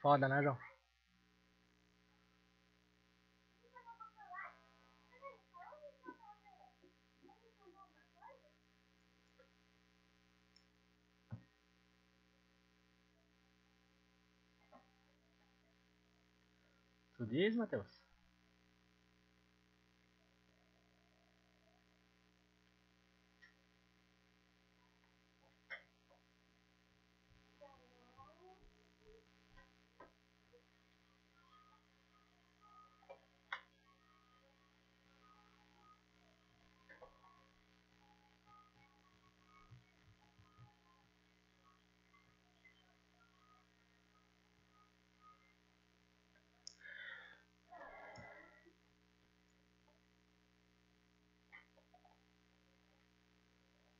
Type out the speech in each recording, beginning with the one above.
Foda, né, João? Tu diz, Matheus?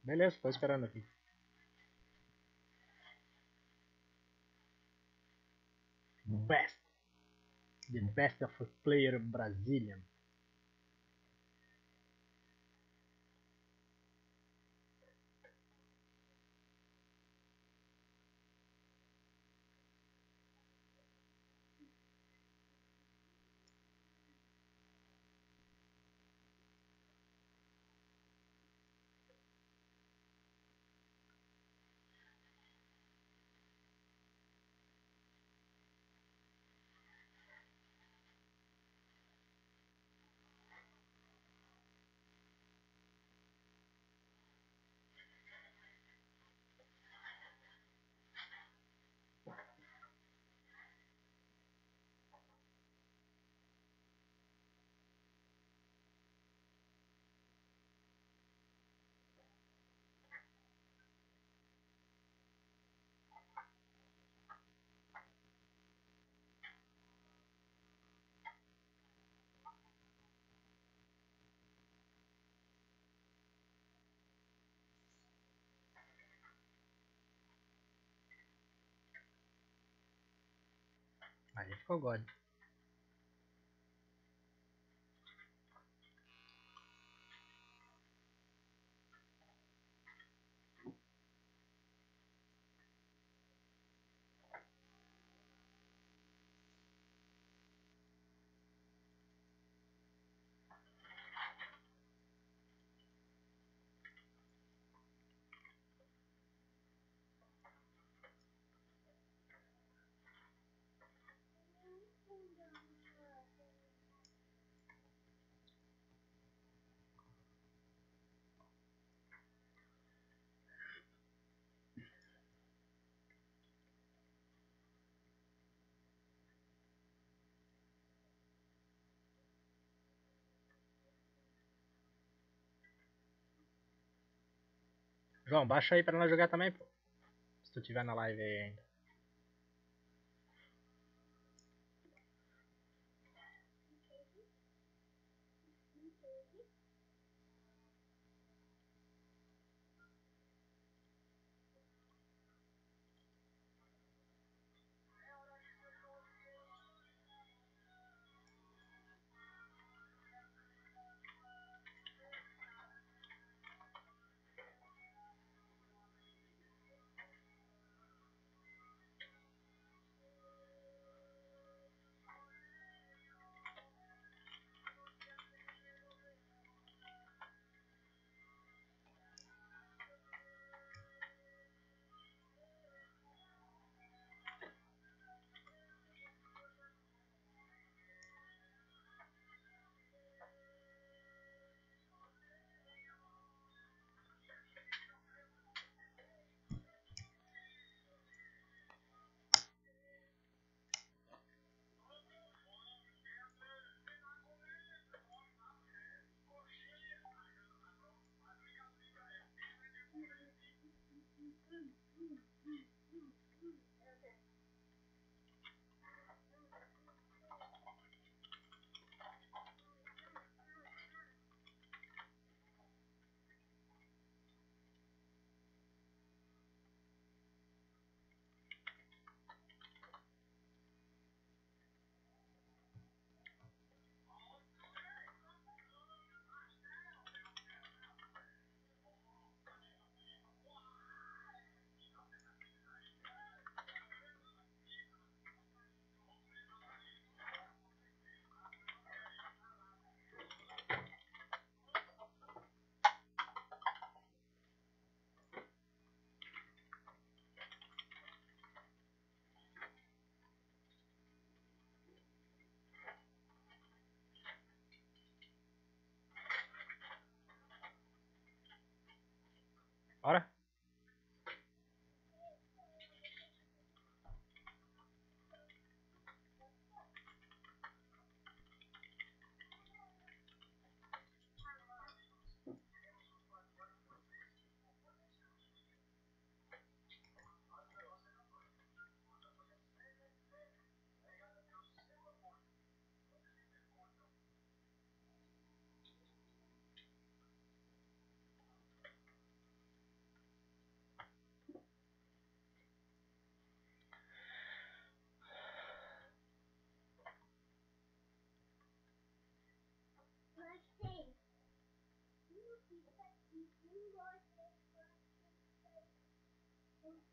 Beleza, tô esperando aqui. Best. The best of player Brazilian. Aí ficou God. João, baixa aí pra nós jogar também, pô. Se tu tiver na live aí ainda.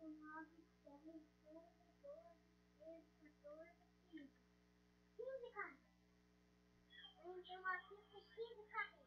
Nove, dez, onze, doze, treze, quatorze, quinze. Quinze cartas. A gente tem uma ficha com quinze cartas.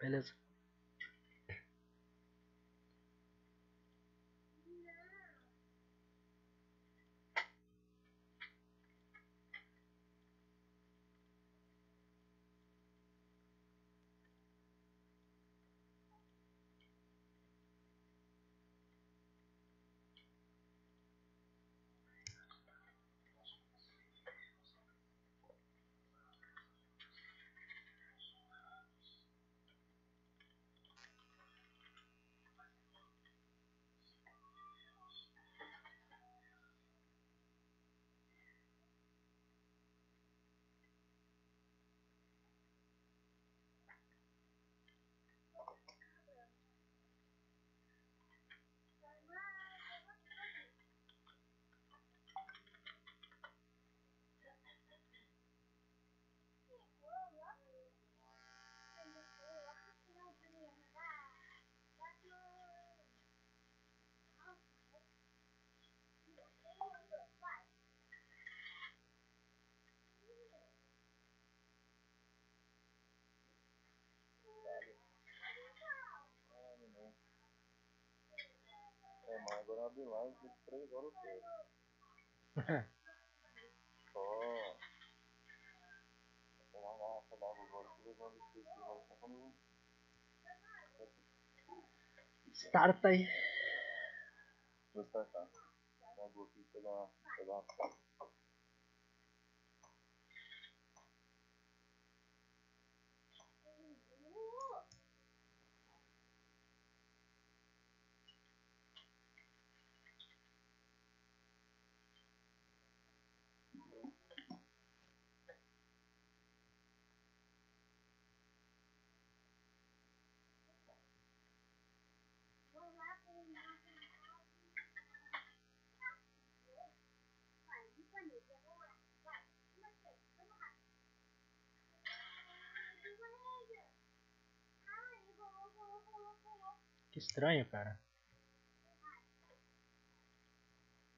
Beleza. É, abre live de 3 horas todas. Só. Pegar uma garrafa d'água agora, que levando esse aqui, agora só quando. Starta aí. Vou startar. Vou aqui pegar, pegar uma foto. Vou lá pro nosso Vai, de família, vamos lá. Vai, uma, três, vamos lá. De família. Ai, rolou, rolou, rolou, rolou. Que estranho, cara.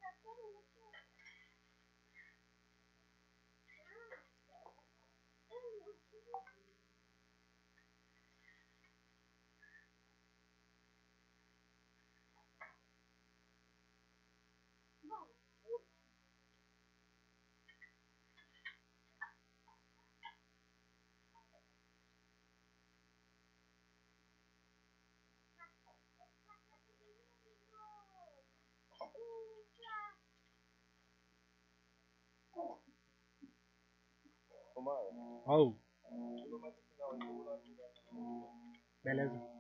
Eu quero isso. Bom, Tomara. Oh, Tudo mais no final, eu vou lá ajudar. beleza.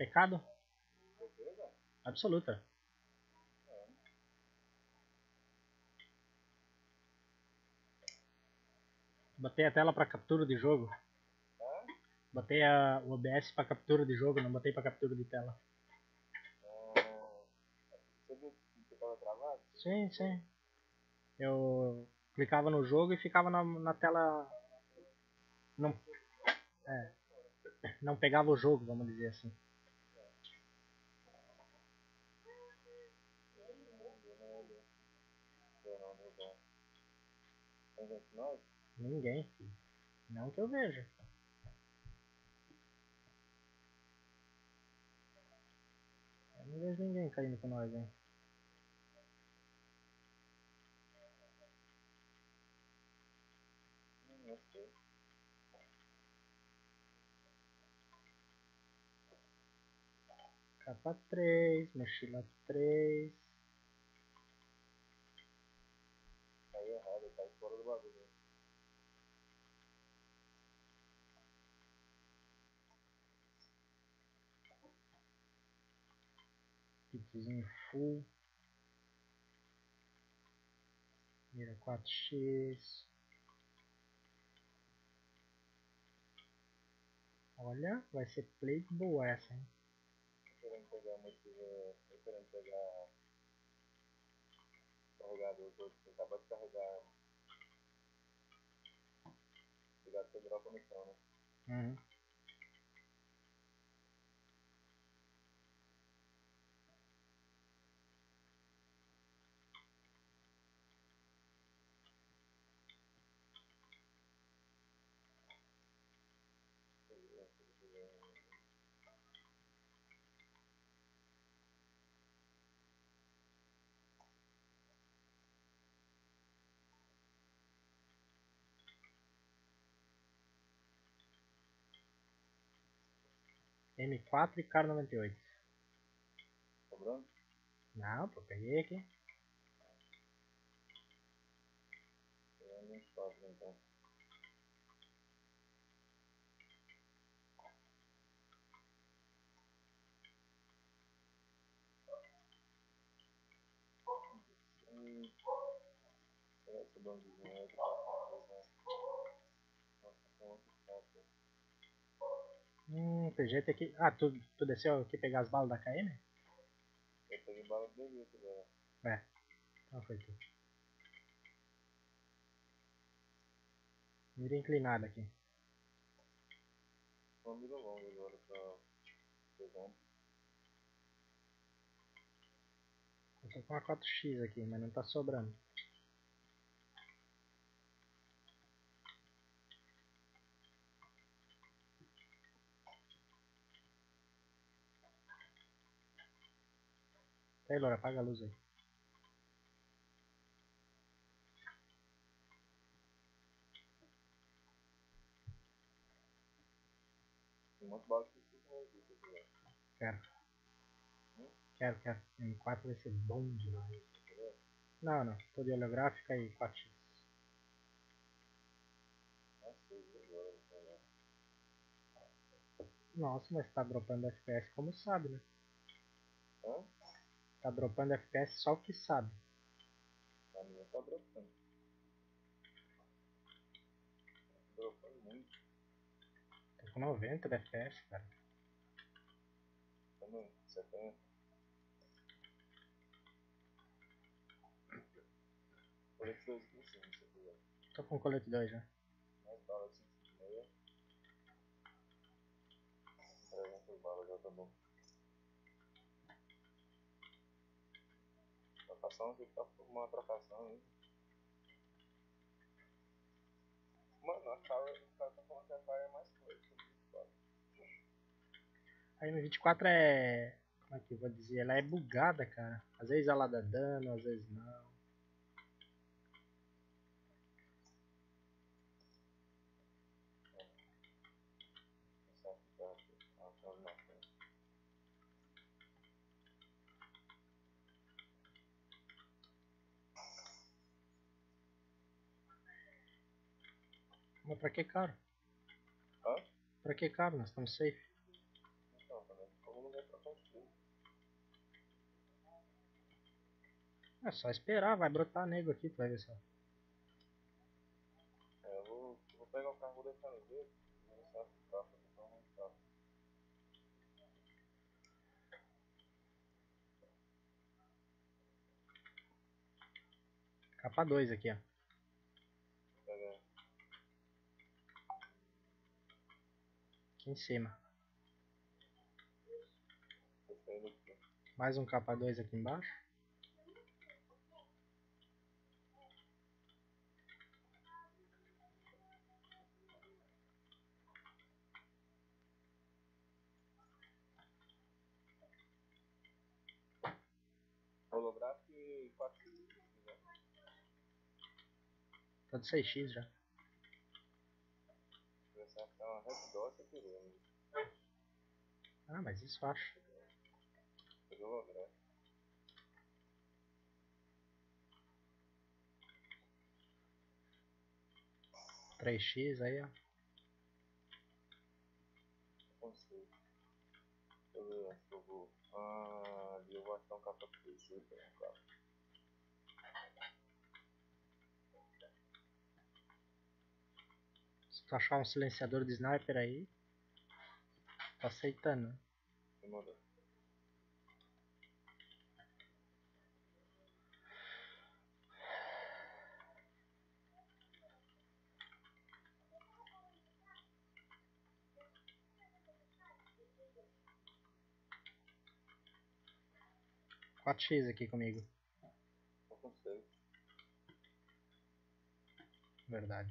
Pecado? Absoluta. Botei a tela para captura de jogo. Botei a, o OBS para captura de jogo, não botei para captura de tela. Sim, sim. Eu clicava no jogo e ficava na, na tela. Não, é, não pegava o jogo, vamos dizer assim. Deu não, deu bom. Nós? Ninguém, filho. Não que eu veja. Eu não vejo ninguém caindo com nós, hein? Hum. Capa 3, mochila 3. Caiu errado, caiu fora do bagulho. Kitzinho full. Mira 4x. Olha, vai ser play boa essa, hein? Tô querendo pegar. Tô querendo pegar. Carregador todo. Você acabou de carregar a que você dropa no chão, né? Uhum. M4 e Car 98. Sobrando? Não, pô, peguei aqui. Quatro então. Hum. Será que o é de tem outro chato. Hum, tem jeito aqui. Ah, tu, tu desceu aqui pegar as balas da KM? Eu peguei bala de delícia agora. É. Então foi tu. Mira inclinada aqui. Uma mira longa agora pra pegando. Eu tô com a 4x aqui, mas não tá sobrando. Taylor, apaga a luz aí. Tem muito bala que. Quero. Quero, quero. M4 vai ser bom demais. Não, não. De holográfica e 4x. Nossa, eu vi agora, não sei lá. Nossa, mas tá dropando FPS como sabe, né? Hã? Tá dropando FPS só o que sabe. A minha tá dropando. Tá dropando muito Tô com 90 de FPS, cara. também. 70. Por isso eu esqueci, se quiser. Tô com colete 2 já. Mais balas, 5 de meia. 300 balas já tá bom. Trocação aqui tá uma trocação aí. Mano, a cara, o cara tá falando que a cara é mais 24. A M24 é. Como é que eu vou dizer? Ela é bugada, cara. Às vezes ela dá dano, às vezes não. Esse aqui tá aqui. Ah, tá na frente. Mas pra que caro? Hã? Pra que caro? Nós estamos safe. Então, também. Como não vai trocar os tiros? É só esperar, vai brotar nego aqui, tu vai ver só. É, eu vou, eu vou pegar o carro, vou deixar no jeito. Vou deixar o carro, deixar um carro. Capa 2 aqui, ó. Aqui em cima. Mais um capa 2 aqui embaixo. Holográfico e 4 x né? Tá de 6x já. Uma Red Dot. Ah, mas isso. Peguei o holográfico. três x aí, ó. Consigo. Deixa eu vou. Ah, eu vou achar um capa preciso um carro. Tu achar um silenciador de sniper aí. Tá aceitando. mandou. quatro x aqui comigo. Não consigo. Verdade.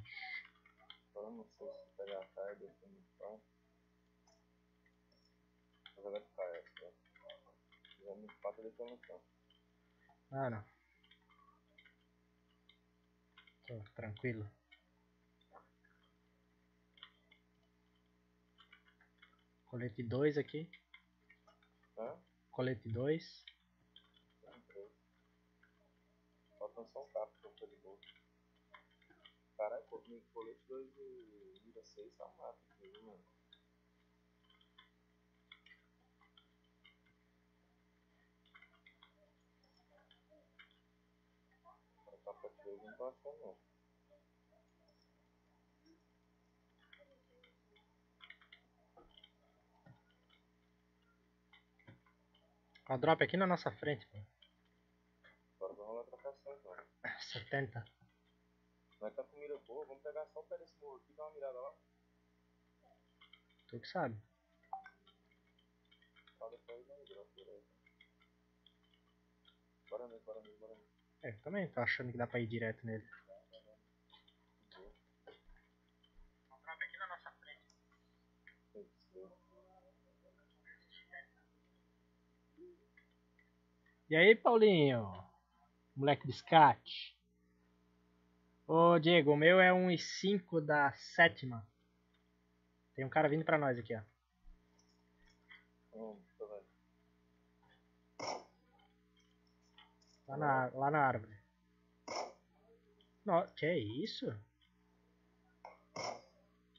Eu não sei se pegar a carga aqui no chão. Vou jogar de carga. tá? Já me pata deixar no chão. Ah, não. Tô tranquilo. Colete 2 aqui. Hã? Colete 2. Não, três. Faltam só um carro pra eu de boa. Caralho, pô, colete 2 de nível 6 tá viu, mano? Agora capa 3 não achando não. Ó, drop aqui na nossa frente, pô. Agora vamos lá trocação então. 70. Nós tá com mira boa, vamos pegar só o pé desse morro aqui e dar uma mirada lá. Tu que sabe. Só depois vai drop por aí. Bora mesmo, bora mesmo, bora mesmo. É, eu também tô achando que dá pra ir direto nele. Drop aqui na nossa frente. Isso. E aí, Paulinho? Moleque de scat. Ô, Diego, o meu é um i5 da sétima. Tem um cara vindo pra nós aqui, ó. Hum. Lá na, lá na árvore. No, que é isso?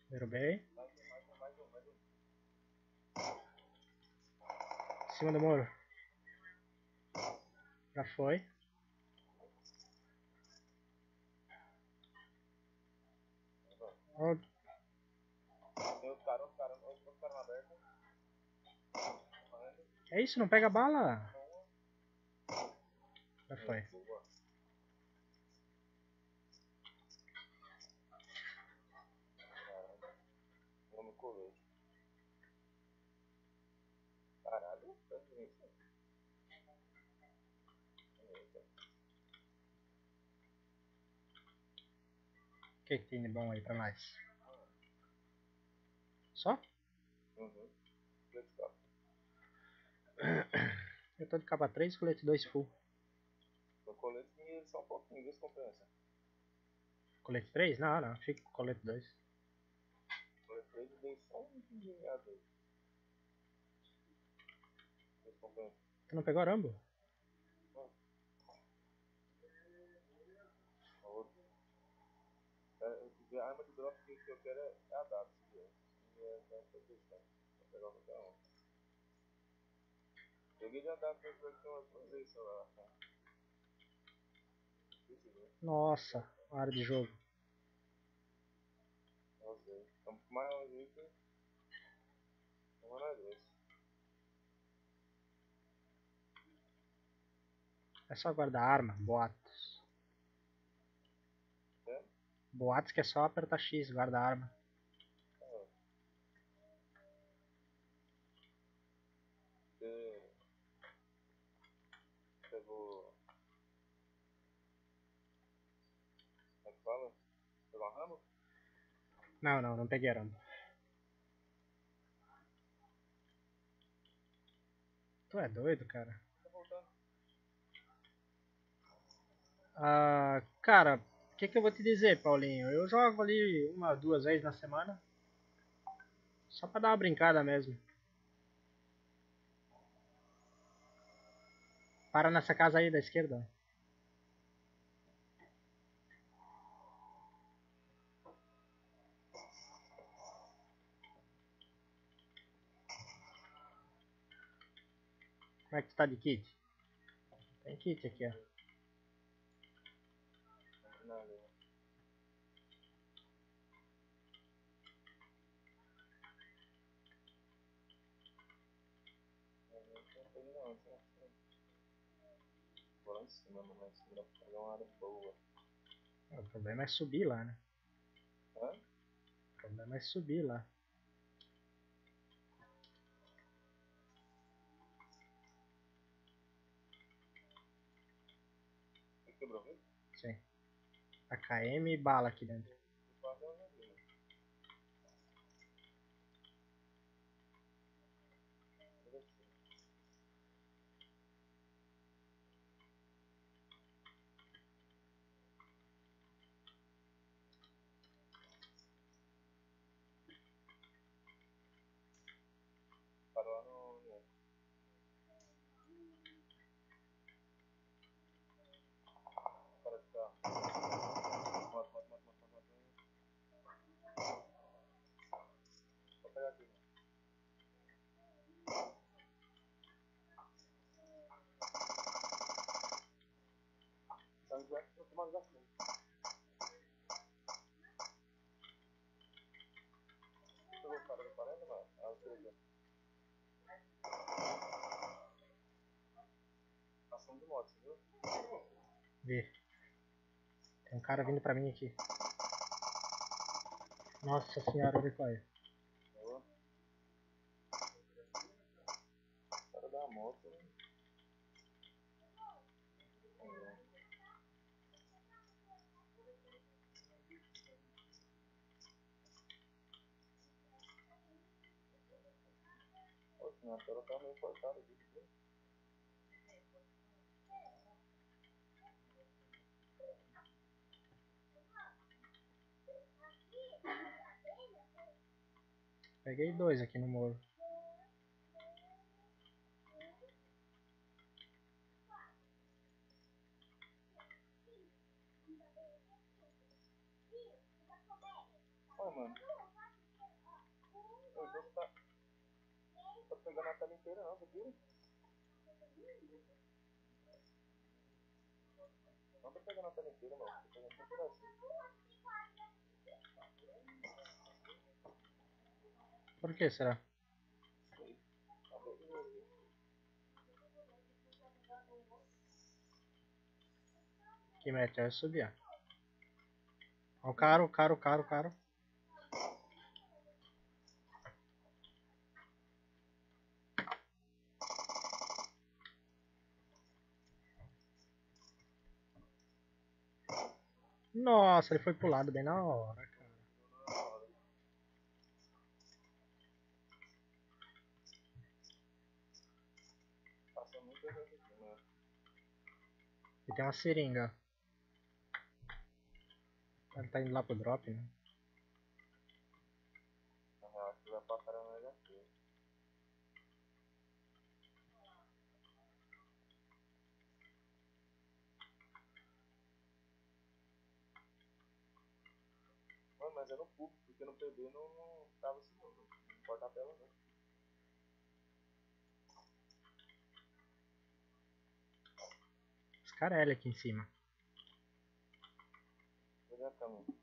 Derrubei. Em cima do muro. Já foi. Ó, Tem outro cara, outro cara, outro cara na aberta. É isso, não pega bala. Já foi. Que, que tem de bom aí pra nós? Só? Uhum. Colete capa. Eu tô de capa 3 colete 2 full. No colete eles são um pouquinho, vê se compensa. Colete 3? Não, não, fica com colete 2. Colete 3 dei só um engenhado aí. Vê se compensa. Tu não pegou Rambo? A outra. É, a arma de drop que eu quero é é a data, se. E é é essa questão. Vou pegar qualquer um. Peguei a mas vai ter umas duas vezes só lá. cara. Viu? Nossa, área de jogo. Não sei. Então, mais um item. Vamos nós dois. É só guardar arma, boatos. Boatos que é só apertar X, guarda a arma. A? Não, não, não peguei Rambo. Tu é doido, cara? Ah, cara, que, que eu vou te dizer, Paulinho? Eu jogo ali uma, duas vezes na semana. Só pra dar uma brincada mesmo. Para nessa casa aí da esquerda. Como é que tu tá de kit? Tem kit aqui, ó. Não, não. Tem. Vou lá em cima, mano. Lá em cima dá pra pegar uma área boa. O problema é subir lá, né? Hã? O problema é subir lá. AKM e bala aqui dentro. Vou fazer uma ali. Parou lá no. Para de carro. Moto, moto, moto, moto, moto, moto. Vou pegar aqui. Sangue vai tomar lugar aqui. Pegou o cara do 40, mano? Ah, o três, Ação de moto, viu? Vê. Tem um cara vindo pra mim aqui. Nossa senhora, olha qual é. Pegou? O cara da moto. né? Pegou. Poxa, minha tela tá meio cortada aqui? Peguei dois aqui no morro. Olha, mano. O jogo tá. Não tá pegando a tela inteira, não, você viu? Não tá pegando a tela inteira, mano. Tá pegando só pedacinho. Por que será? Que mete? Eu subir. Ó o caro, o caro, o caro, o caro. Nossa, ele foi pro lado bem na hora, cara. E tem uma seringa. Ele tá indo lá pro drop, né? mas é no público, porque no PB não, não tava assim, não, não porta tela não. Escarelli aqui em cima. Exatamente.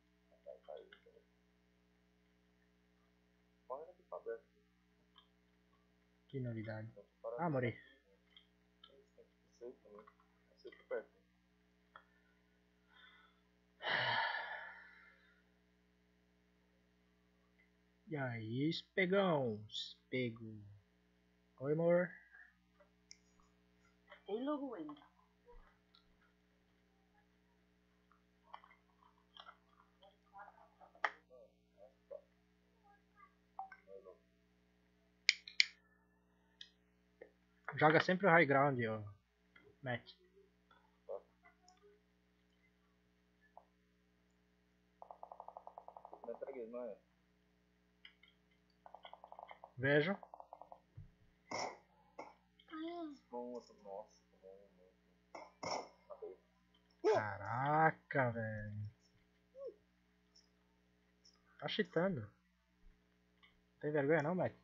Que novidade. Então, ah, morei. Aceito perto. E aí, pegão? Pego. Oi, amor. Tem logo ainda. Joga sempre o high ground, ó. Matt. Não é Vejo. Nossa. Caraca, velho. Tá cheatando. Tem vergonha não, Matt?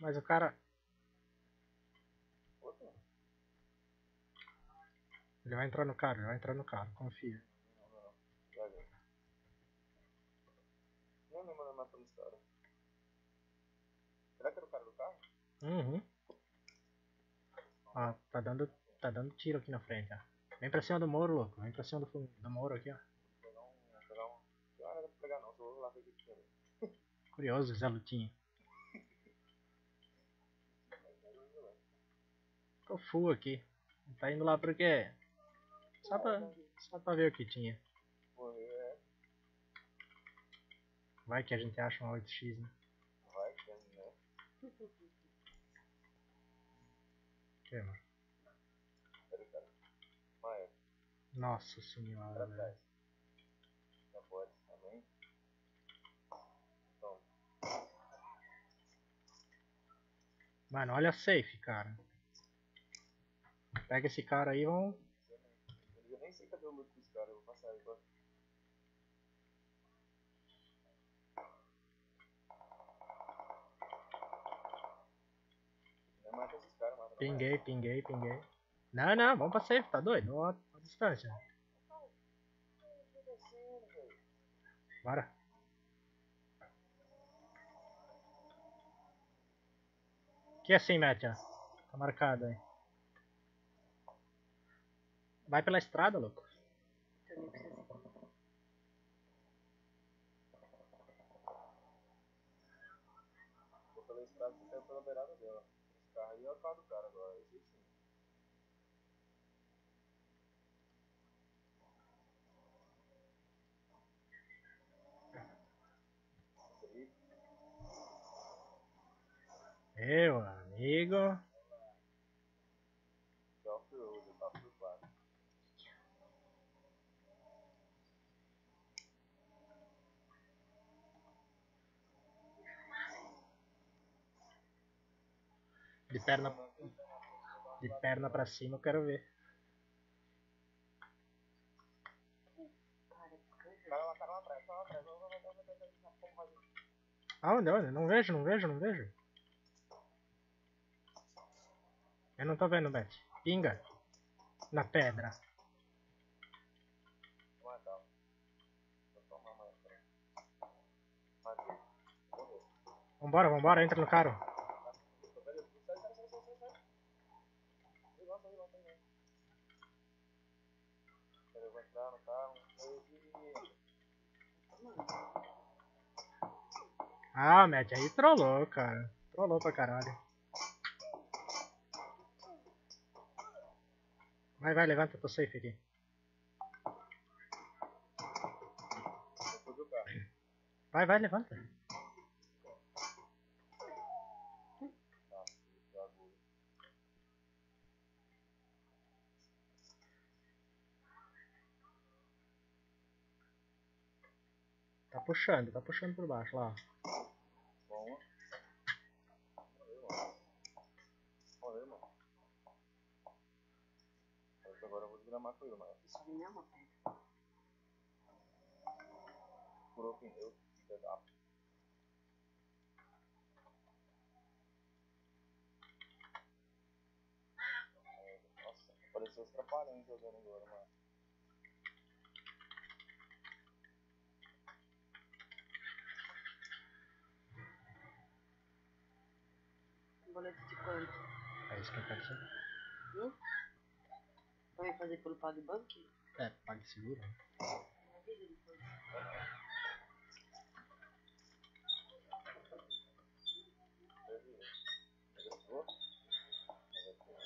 Mas o cara. Ele vai entrar no carro, ele vai entrar no carro, confia. Não, não, não. Não, matando esse cara. Será que era o cara do carro? Uhum. Ó, tá dando, tá dando tiro aqui na frente, ó. Vem pra cima do Moro, louco. Vem pra cima do, do Moro aqui, ó. Vou pegar. Vou pegar. Ah, não dá pra pegar não, só vou lá ver o que tem ali. Curioso, Zé Lutinha. Tô full aqui. Tá indo lá por quê? Só pra, só pra ver o que tinha. É. Vai que a gente acha um 8x, né? Vai, que é, né? Que, mano? Nossa senhora, pra velho. pode também. Então, Mano, olha a safe, cara. Pega esse cara aí e vão. Nem sei cadê o loot dos caras, eu vou passar agora. É que esses caras, mata Pinguei, pinguei, pinguei. Não, não, vamos pra safe, tá doido? Ó, a distância. Bora. Que assim, Matt, ó. Tá marcado aí. Vai pela estrada, louco. Também precisa. Vou pela estrada, caiu pela beirada dela. Esse carro aí é o carro do cara agora, esse sim. Meu amigo. De perna. De perna pra cima eu quero ver. Ah, Aonde, onde? Não vejo, não vejo, não vejo. Eu não tô vendo, Beth. Pinga. Na pedra. Vambora, vambora, entra no carro. Ah, Matt, aí trollou, cara. Trollou pra caralho. Vai, vai, levanta, tô safe aqui. Vai, vai, levanta. Puxando, tá puxando por baixo lá. Bom. Acho que agora eu vou desgramar com ele, mano. Isso aí é uma pedra. Furou o pneu, filha da. Nossa, pareceu os trapalhões jogando agora, mano. Isso que eu quero saber. Hum? Vai fazer pelo PagBank? É, pague seguro. Avisa depois. Você viu? Negociou? Negociou.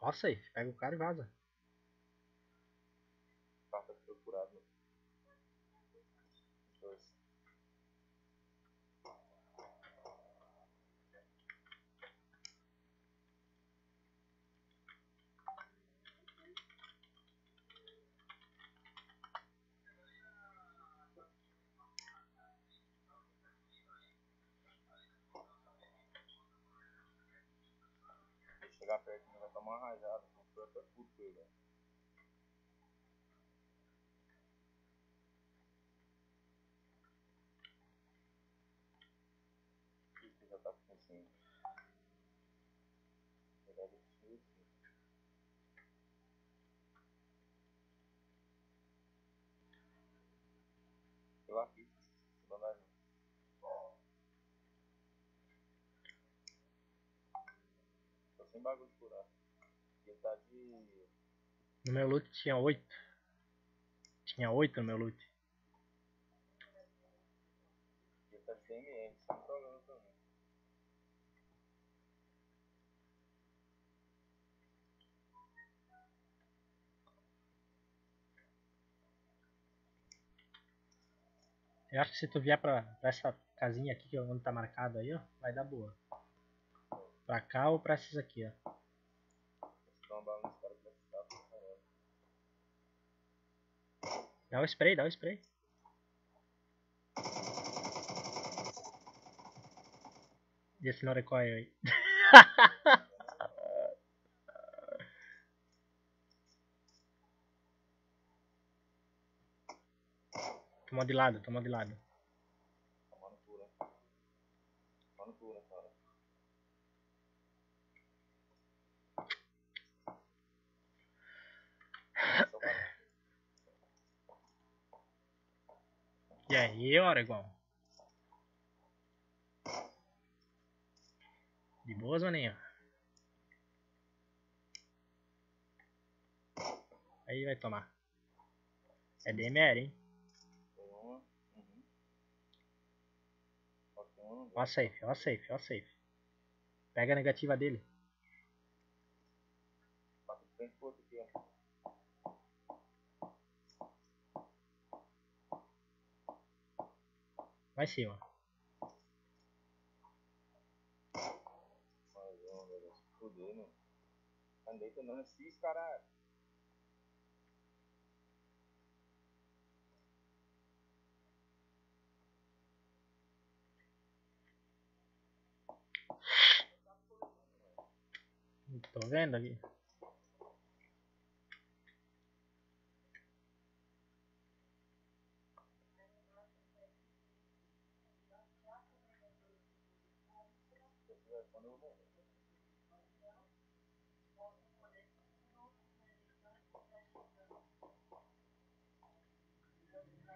Ó, safe. Pega o cara e vaza. Carta procurada. Dois. Se chegar perto, ele vai tomar uma rajada. Foi até puto com ele, velho. Esse já tá com 5. Pegar esse tiro, sim. Eu aqui. Segunda Tô sem bagulho de curar. Ele tá de. No meu loot tinha 8. Tinha 8 no meu loot. Ele tá de TMR, sem problema também. Eu acho que se tu vier pra, pra essa casinha aqui, que é onde tá marcado aí, ó, vai dar boa. Pra cá ou pra esses aqui, ó. Dá. Dá o spray, dá o spray. E esse não recoil aí. Tomou de lado, tomou de lado. Tomando cura. Tomando cura, cara. Só para. E aí, Oregon? De boas, maninho? Aí vai tomar. É DMR, hein? Uhum. Ó a safe, ó a safe, ó a safe. Pega a negativa dele. Vai em cima. Mais uma, velho. Se fuder, mano. Andei não é cis, caralho. Tô vendo aqui.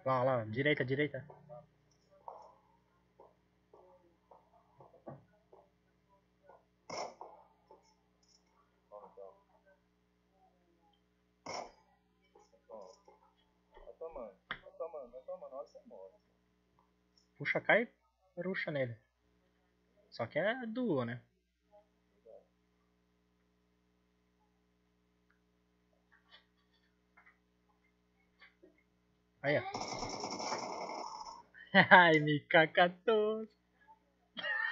Lá, lá, direita, direita. Puxa, cai, ruxa nele. Só que é duo, né? Aí, ó. Ai, MK14.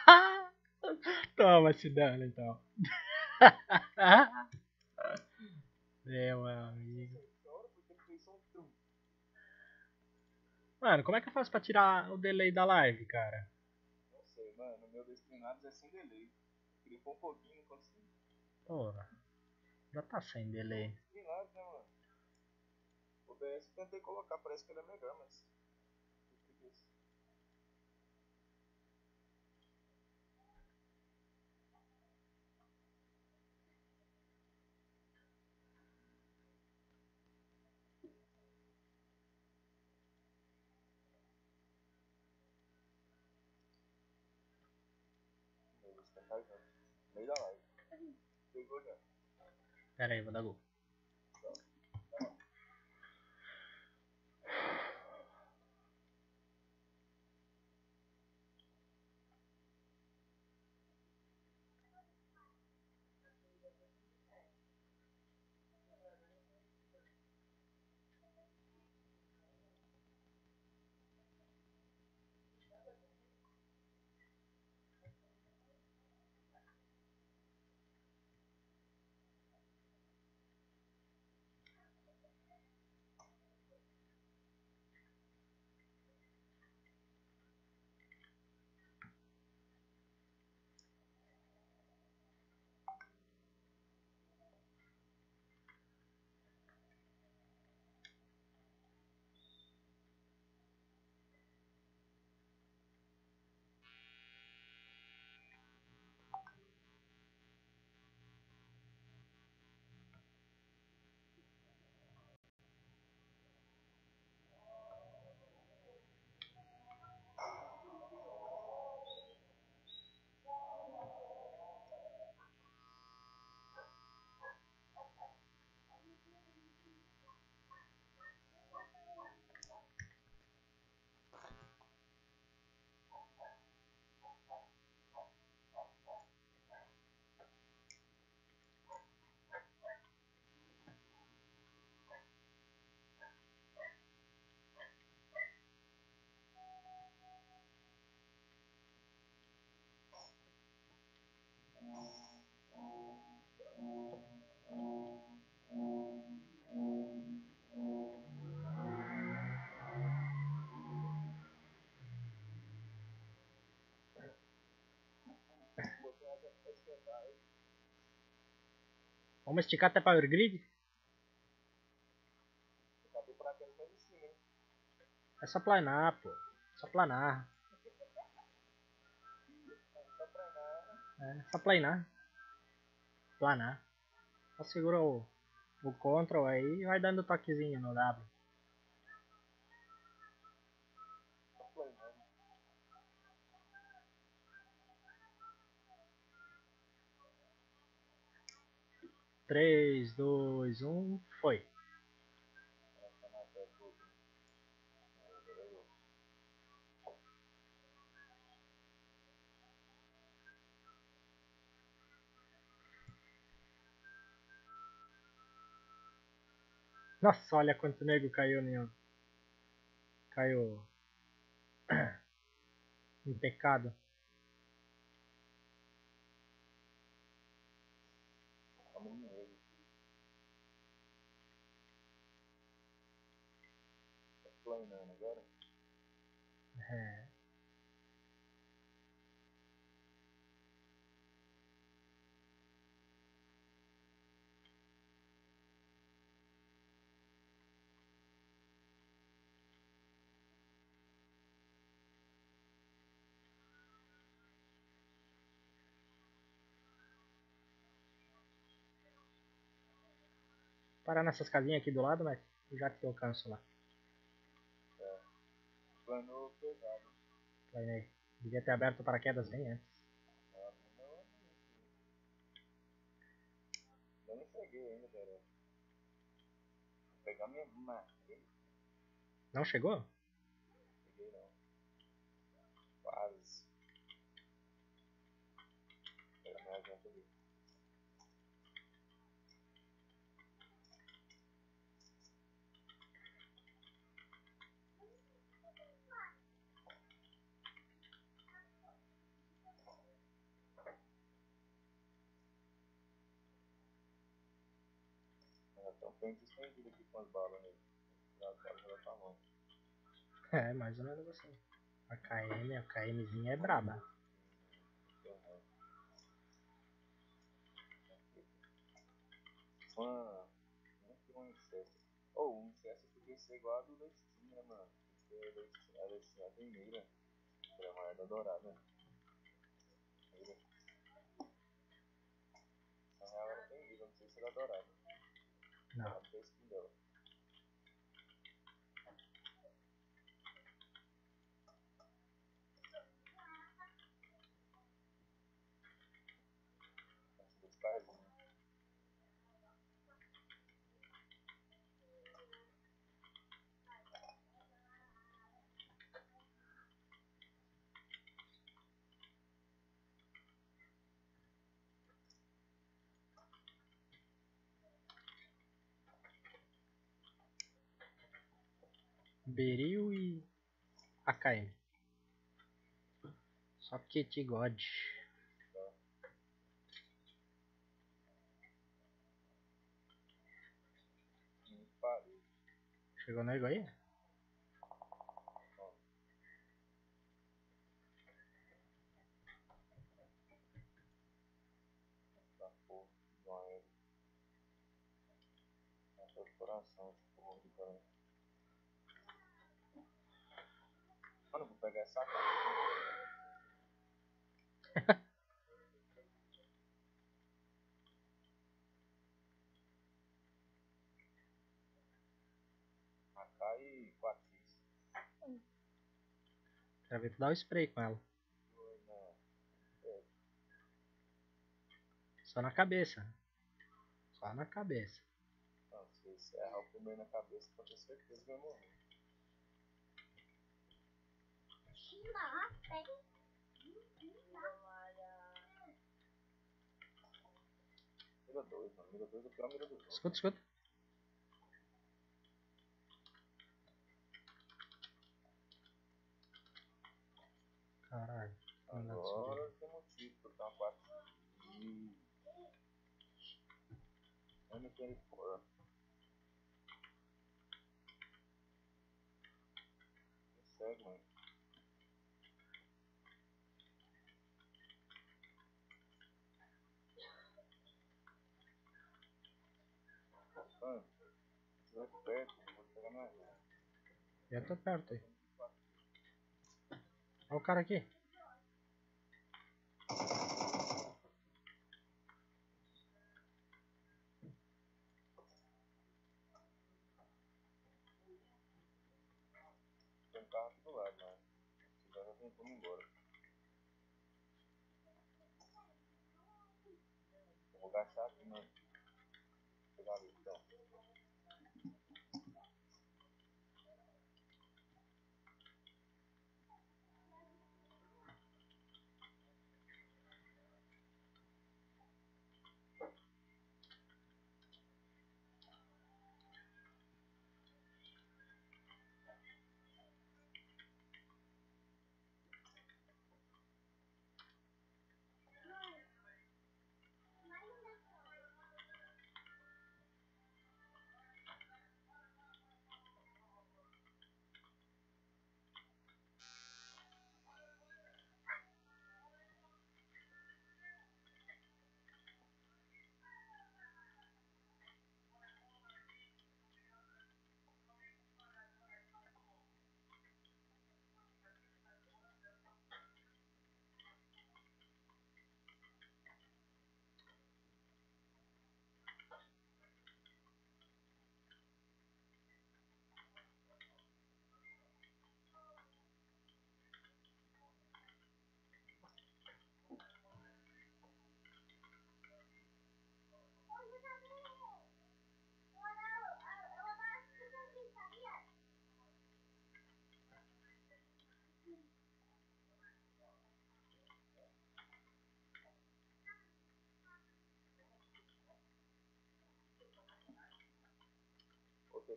Toma esse dano, então. Meu amigo. Mano, como é que eu faço pra tirar o delay da live, cara? Não sei, mano. O meu Destinados é sem delay. Grifou um pouquinho, não consegui. Porra. Já tá sem delay. Destinados, né, mano? Eu tentei colocar, parece que ele é melhor, mas. tá carregando. Meio da live. Pegou já. Pera aí, vou dar gol. Vamos esticar até Power Grid? É só planar, pô. Planar. Só pra nada. É só planar. Planar. Só segura o, o Ctrl aí e vai dando toquezinho no W. 3, 2, 1, foi! Nossa, olha quanto nego caiu nenhum. Caiu. em pecado. Parar nessas casinhas aqui do lado, mas já que eu alcanço lá. Planou pesado. Planei. Devia ter aberto o paraquedas bem antes. Ah, não, não. Eu nem cheguei ainda, cara. Vou pegar minha. Não chegou? Então pente estendido aqui com as balas nele. Já já tá tamanho. É, mais ou menos assim. A KM, a KMzinha é braba. Uhum. Uma. Como que um inseto? Ou um inseto podia ser igual a do Steam, né, mano? Porque a da Steam- a tem mira. Ela é maior da dourada. Na real ela tem mira, não sei se ela é dourada. Não. Beril e AKM. Só Kit God. Hum, parei. Chegou nego aí? Pegar essa cara. AK e 4x. Quero ver tu dar o spray com ela. Na. Só na cabeça. Só na cabeça. Não, se você errar o primeiro na cabeça, pode ter certeza que vai morrer. China, pega. Mira 2, mano. Mira 2 é a pior mira do jogo. Escuta, escuta. Caralho. Não. Agora tem motivo pra eu dar uma 4 Ih. M24. Segue, mano. Mano, você vai perto, vou pegar mais. Já tô perto aí. Olha o cara aqui. Tem um carro aqui do lado, mas se quiser já ir embora. Eu vou gastar aqui, mano. Vou pegar ali, então.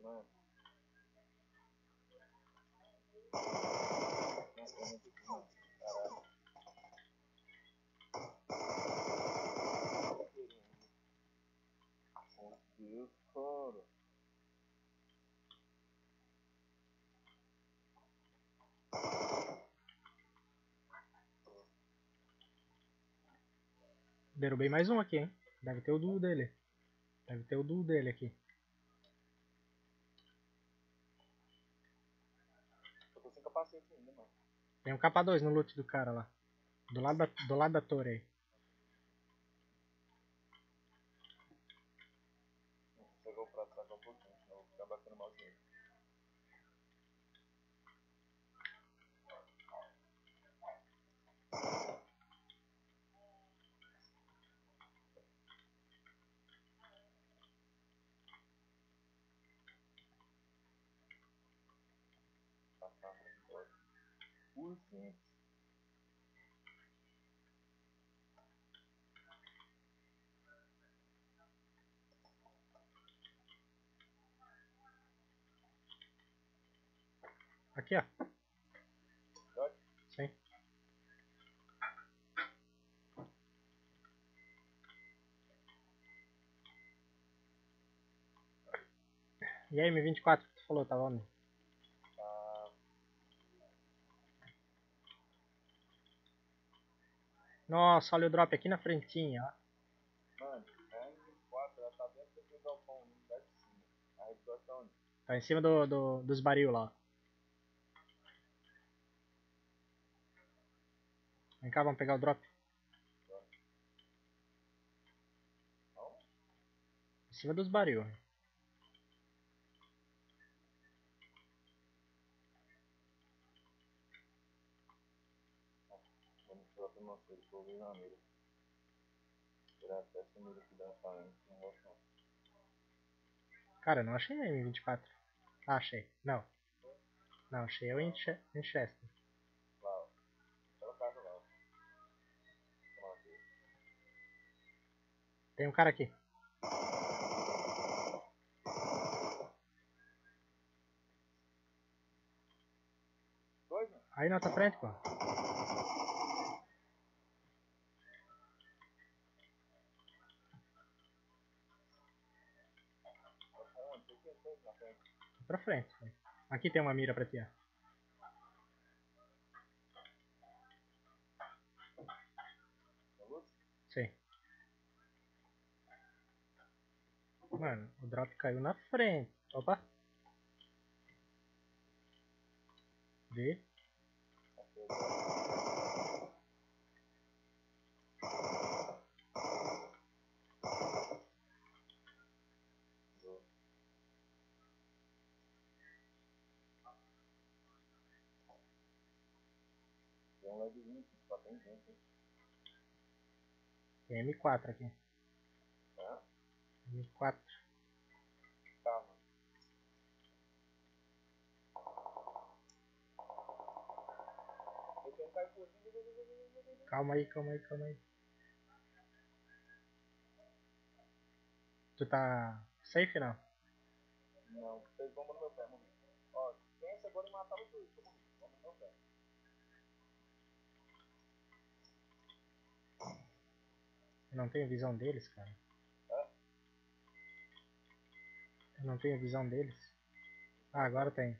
Mano. Derrubei mais um aqui, hein? Deve ter o duo dele. Deve ter o duo dele aqui. Eu tô sem capacete ainda, mano. Tem um K2 no loot do cara lá. Do lado da, do lado da torre aí. Chegou pra trás um pouquinho, senão eu vou ficar batendo mal nele. Passar embora. Urgente. Aqui, ó. Sim. E aí, M24, que tu falou, tava onde? Nossa, olha o drop aqui na frentinha, ó. Mano, a M24 ela tá dentro daquele galpão lá de cima. A Red onde? Em cima do, do- dos baril lá. Vem cá, vamos pegar o drop. Em cima dos baril. Vamos tirar pro na mira. Tirar até essa mira aqui da frente, não gosto não. Cara, eu não achei a M24. Ah, achei. Não. Não, achei o Winche- Winchester. Lá, ó. Toma aqui. Tem um cara aqui. Dois, mano. Aí na tua frente, pô. Tá onde? Tem que dois na frente. Pra frente. Aqui tem uma mira pra ti? Sim. Mano, o drop caiu na frente. Opa. Vê. Tem levezinho aqui, só tem gente. Tem M4 aqui. Tá? M4. Tá, mano. Eu tenho um caipozinho. Calma aí, calma aí, calma aí. Tu tá safe não? Não, fez bomba no meu pé, morri. Ó, pensa agora em matar os dois, eu morri. Bomba no meu pé. Eu não tenho visão deles, cara. Eu não tenho visão deles. Ah, agora tem.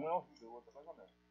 Um é horrível, o outro é mais ou menos.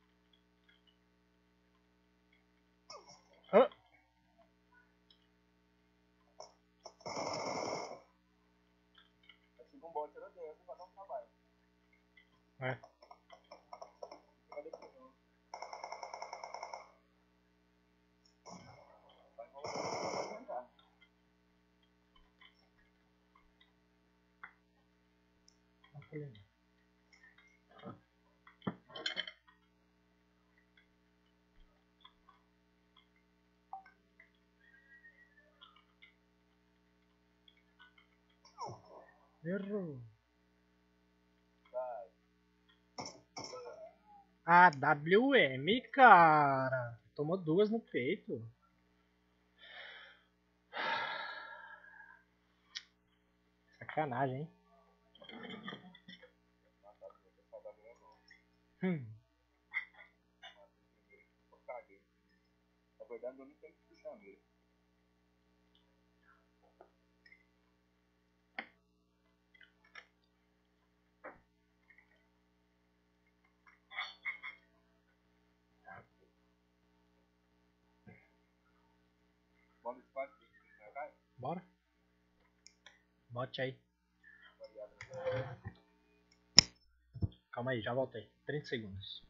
Errou. WM, cara. Tomou duas no peito. Sacanagem, hein? Hum. Na verdade, eu nem tenho que puxar mesmo. Bola espaço, né, vai? Bora. Bote aí. Calma aí, já voltei. 30 segundos.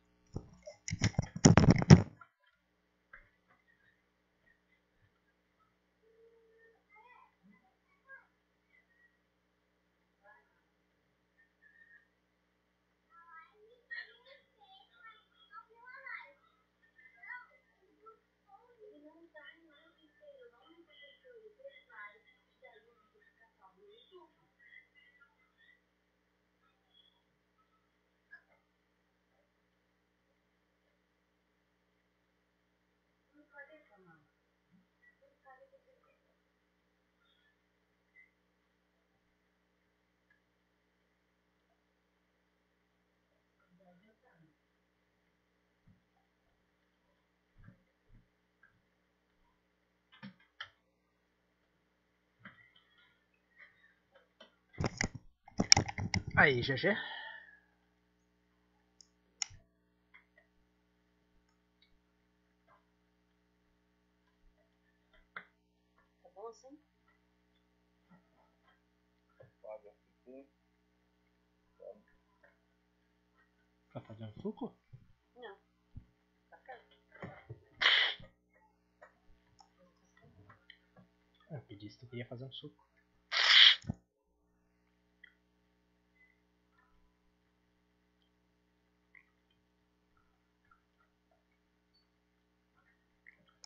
Aí, GG. Tá bom assim? Paga. Tá fazendo suco? Não. Tá certo. Eu pedi se tu queria fazer um suco.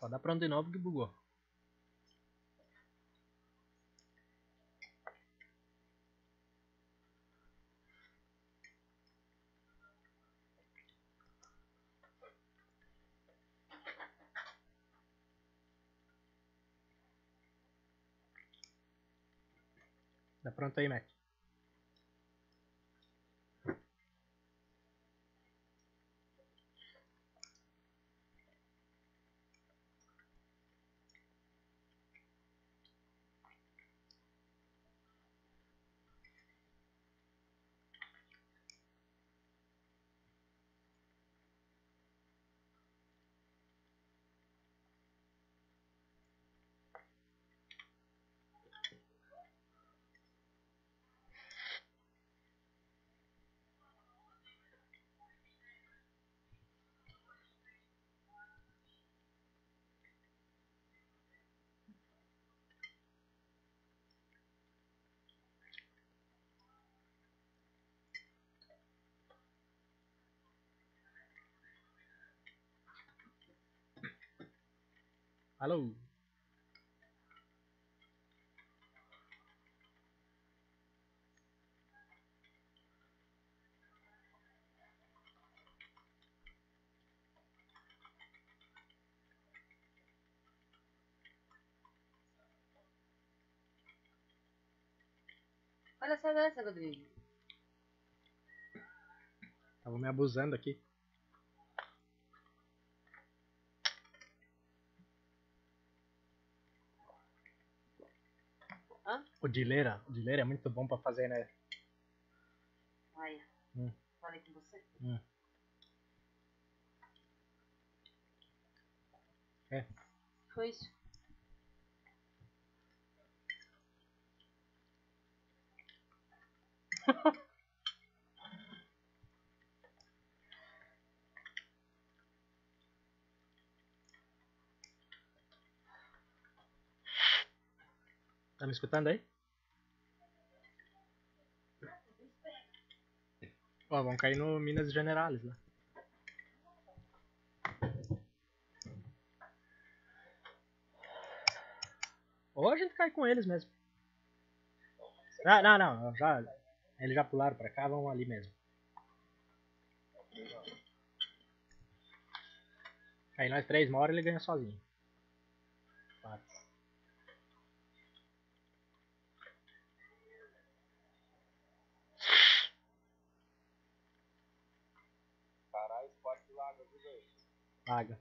Só dá pra um de novo que bugou. Tá pronto aí, Mac? Alô? Olha essa Rodrigo. Tava me abusando aqui. O Dileira. O Dileira é muito bom pra fazer, né? Hum. Falei com você? Hum. É. Foi isso. tá me escutando aí? Ó, vamos cair no Minas Generales lá. Ou a gente cai com eles mesmo. Ah, não, não, já, eles já pularam pra cá, vão ali mesmo. Aí nós três, uma hora ele ganha sozinho. Quatro. Caralho, esporte laga, viu, velho? Paga. Porra. Foi da primeira vez que pode mais. Tá doido? 45 FPS, tá aqui. Agora foi. Ah, é muita gente caindo junto, velho.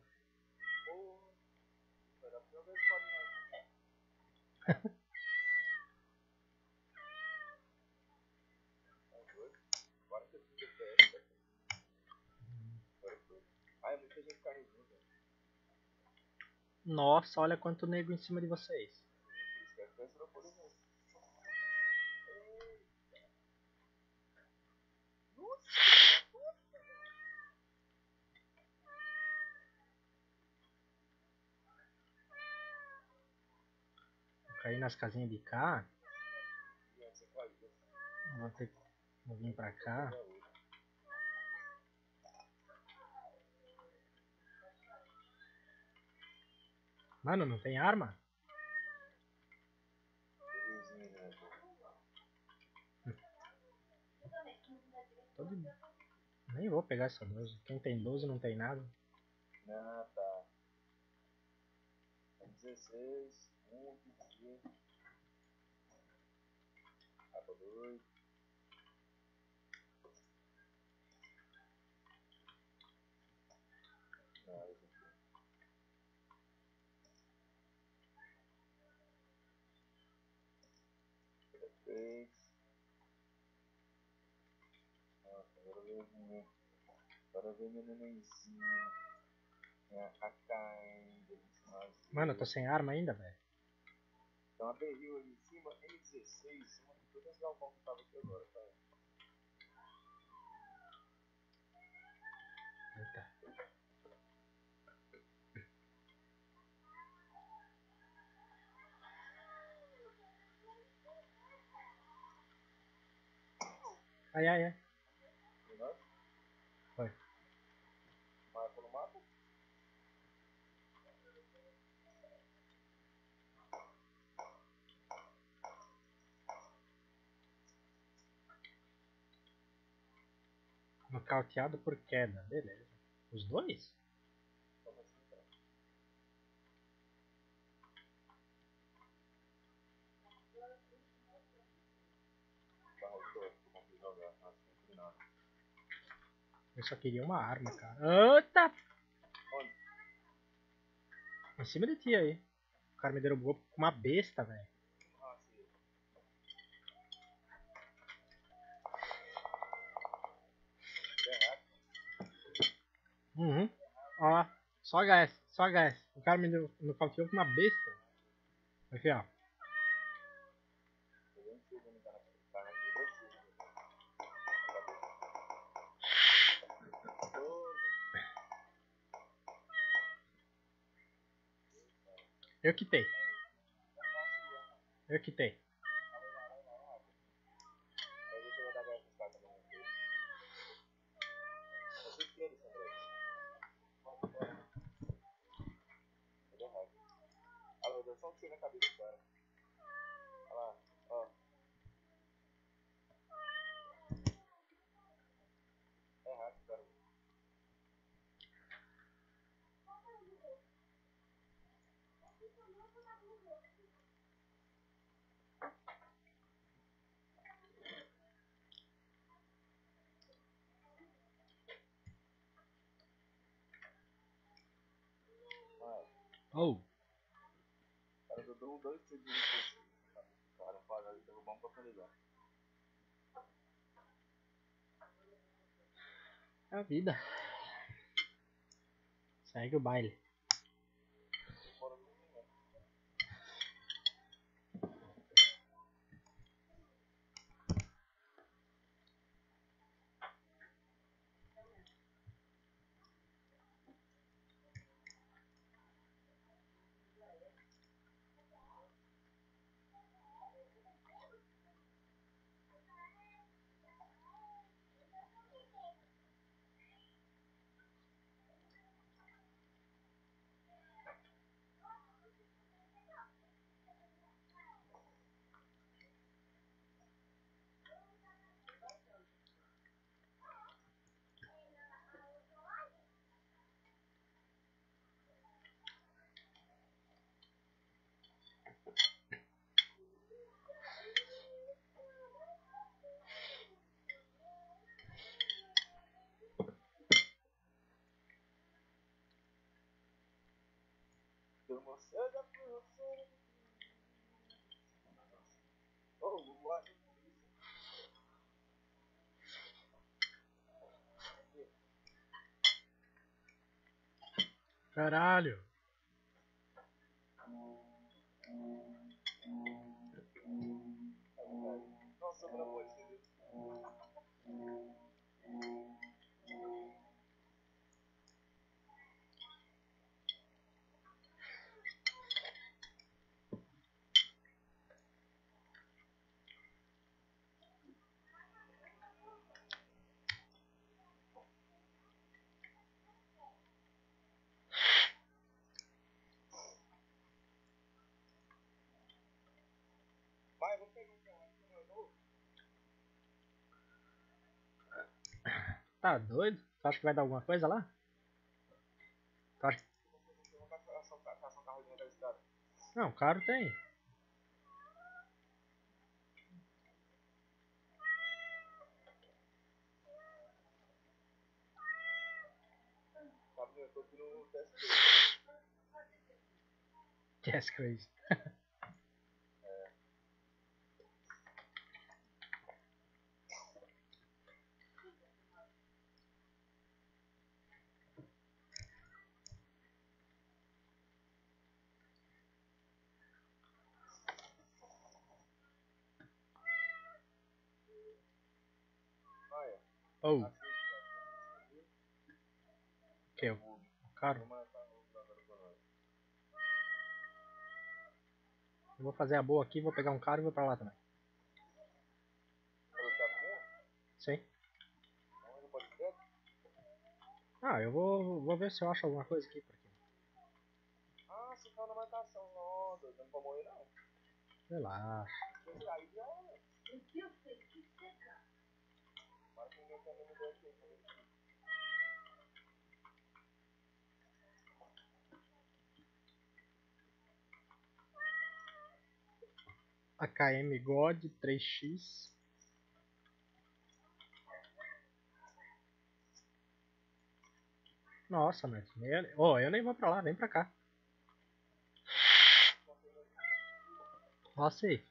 Nossa, olha quanto nego em cima de vocês. Por isso que a FPS não pode mesmo. Vou cair nas casinhas de cá. Vou ter que vir pra cá. Mano, não tem arma? Nem vou pegar essa 12. Quem tem 12 não tem nada. Ah, tá. É 16, 1, 15. Tô doido. Não, esse aqui. Três. Nossa, agora veio minha. Agora veio minha nenenzinha. Minha cacaém, deliciosa. Mano, eu tô sem arma ainda, velho. Tem uma ali em cima, M16, uma de todas as galpão que tava aqui agora, tá? Eita. Ai, ai, ai. E nós? Foi. Marca no mapa? Nocauteado por queda. Beleza. Os dois? Eu só queria uma arma, cara. Eita! Onde? Em cima de ti aí. O cara me derrubou com uma besta, velho. Uhum. Ó, só HS, só HS. O cara me deu- nocauteou com uma besta. Aqui, ó. Eu quitei. Eu quitei. Aí você vai dar gás nos caras também. Você esquerda, Sandré. Cadê o hack? Ah, meu Deus, só um tiro na cabeça do cara. Olha lá, ó. É hack, cara. Mas, Oh. Cara, eu dou dois segundos. Cara, paga ali, derrubar um pra finalizar. É a vida. Segue o baile. Você, eu já fui você. Oh, polícia. Caralho. Nossa, pelo amor de Deus. Vai, vou pegar um celular que você mandou. Tá doido? Tu acha que vai dar alguma coisa lá? Tu acha que... Eu vou caçar caçar- caçar um carro de da estrada. Não, caro tem. Tá vendo? Eu tô aqui no teste. Yes, crazy. Olha, Oh, que vou matar o nós. Eu vou fazer a boa aqui, vou pegar um carro e vou pra lá também. Sim. Não? Ah, eu vou, vou ver se eu acho alguma coisa aqui. Porque, Ah, você tá na marcação. Não, doido, não pode morrer não. relaxa. Aí já é. Mas ninguém tem a mesma ideia que eu. né? AKM God 3X. Nossa, mas. Eu, oh, eu nem vou pra lá, vem pra cá. Nossa aí.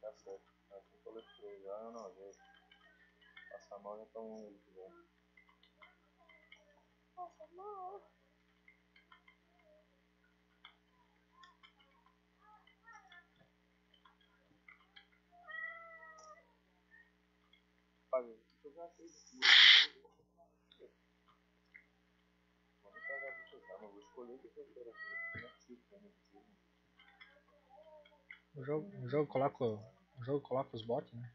Tá certo. Assim que eu letrei já, eu não vejo. Mal já tão ruim já. Passa mal. Olha, eu já sei pegar pensar, mas vou escolher o que eu quero aqui. Não é possível, não é possível. O jogo, o jogo coloca. O jogo coloca os bots, né?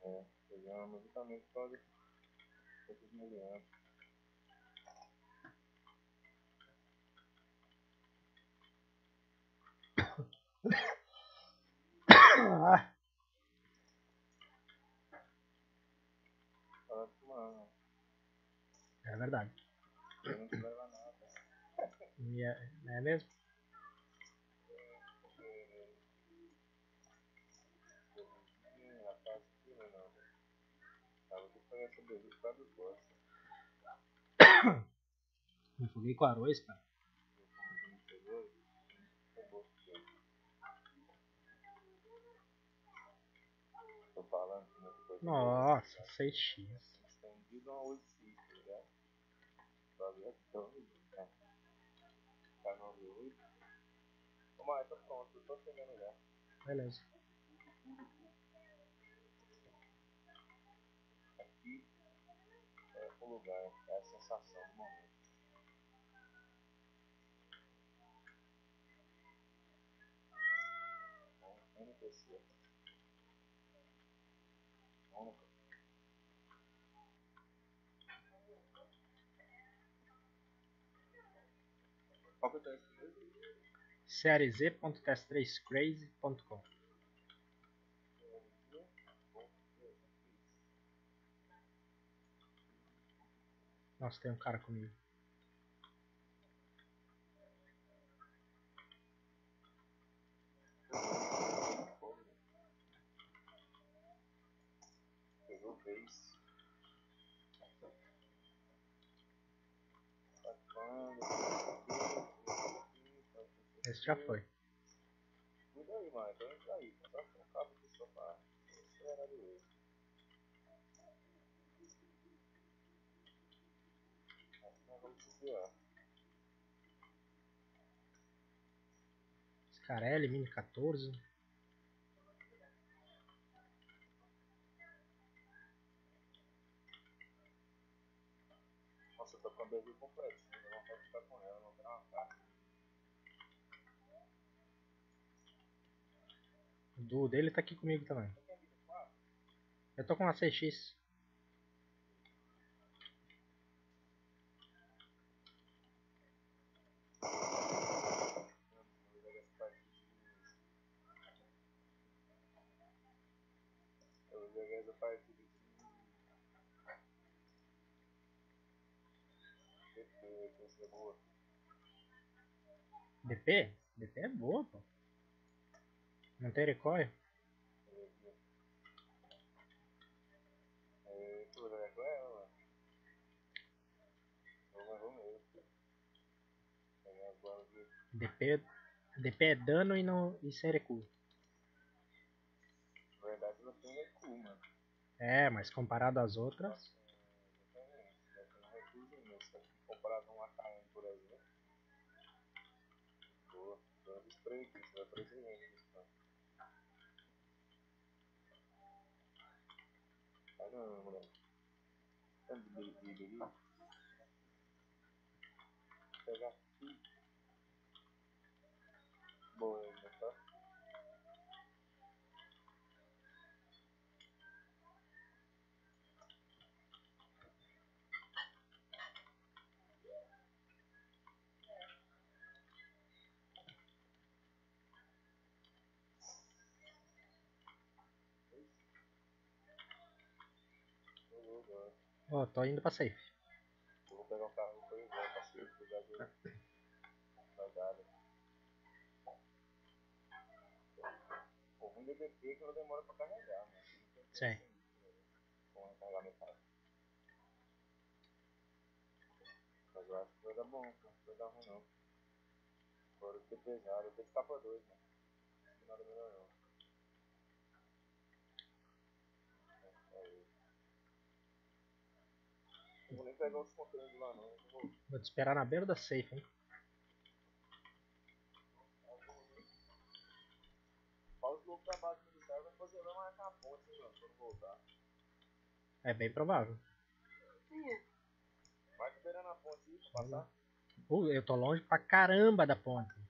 É, desses milianos. Ah, Fala com uma. é verdade. Eu não leva nada. E é, é mesmo? Hum, a pastilha não. Tava que foi essa bebida por causa dos gostos. Me foguei com arroz, cara. Tô falando que muita. Nossa, 6x. Estendido a 8 cifras, né? Né? Tá 98. Ô, Maio, tá pronto, eu tô chegando já. Beleza. É o lugar, é a sensação do momento. NPC. Única. Qual que teu mesmo? Série Z.test3crazy.com Nossa, tem um cara comigo. Esse já foi. Cuida aí, mano. Então entra aí. Só com o cabo do sofá. Espera de hoje. Desviar. Scarelli, Mini 14. Nossa, eu tô com a. Não dá vontade de ficar com ela. Não dá uma carta. O duo dele tá aqui comigo também. Eu tô com a 6x. Eu vou jogar essa partida de. DP, é boa. DP? DP é boa, pô. Não tem recoil? É, tu vai com ela. DP, DP é dano e, não, e sem recuo. Na verdade, não tem recuo, mano. É, mas comparado às outras. Exatamente. Já tem um recurso imenso. Só que comparado a um AKM, por exemplo. Boa. Dando spray aqui, você vai percebendo isso, mano. Vai não, moleque. Tanto de bebida ali. Pegar aqui. Boa ainda, tá? Boa. Ó, tô indo pra safe. Eu vou pegar o carro vou embora pra dar, né? O ruim do DP é que ela demora pra carregar, né? Sim. Vamos recarregar metade. Mas eu acho que vai dar bom, pô. Não vai dar ruim não. Agora tem pesado, tem que ficar pra dois, né? Nada melhor não. Não vou nem pegar os controles lá não. eu Vou Vou te esperar na beira da safe, hein? Fala os loucos da base militar, vai fazer vai marcar a ponte, hein, mano, quando voltar. É bem provável. É. Marca beirando a ponte aí pra passar. Uh, eu tô longe pra caramba da ponte.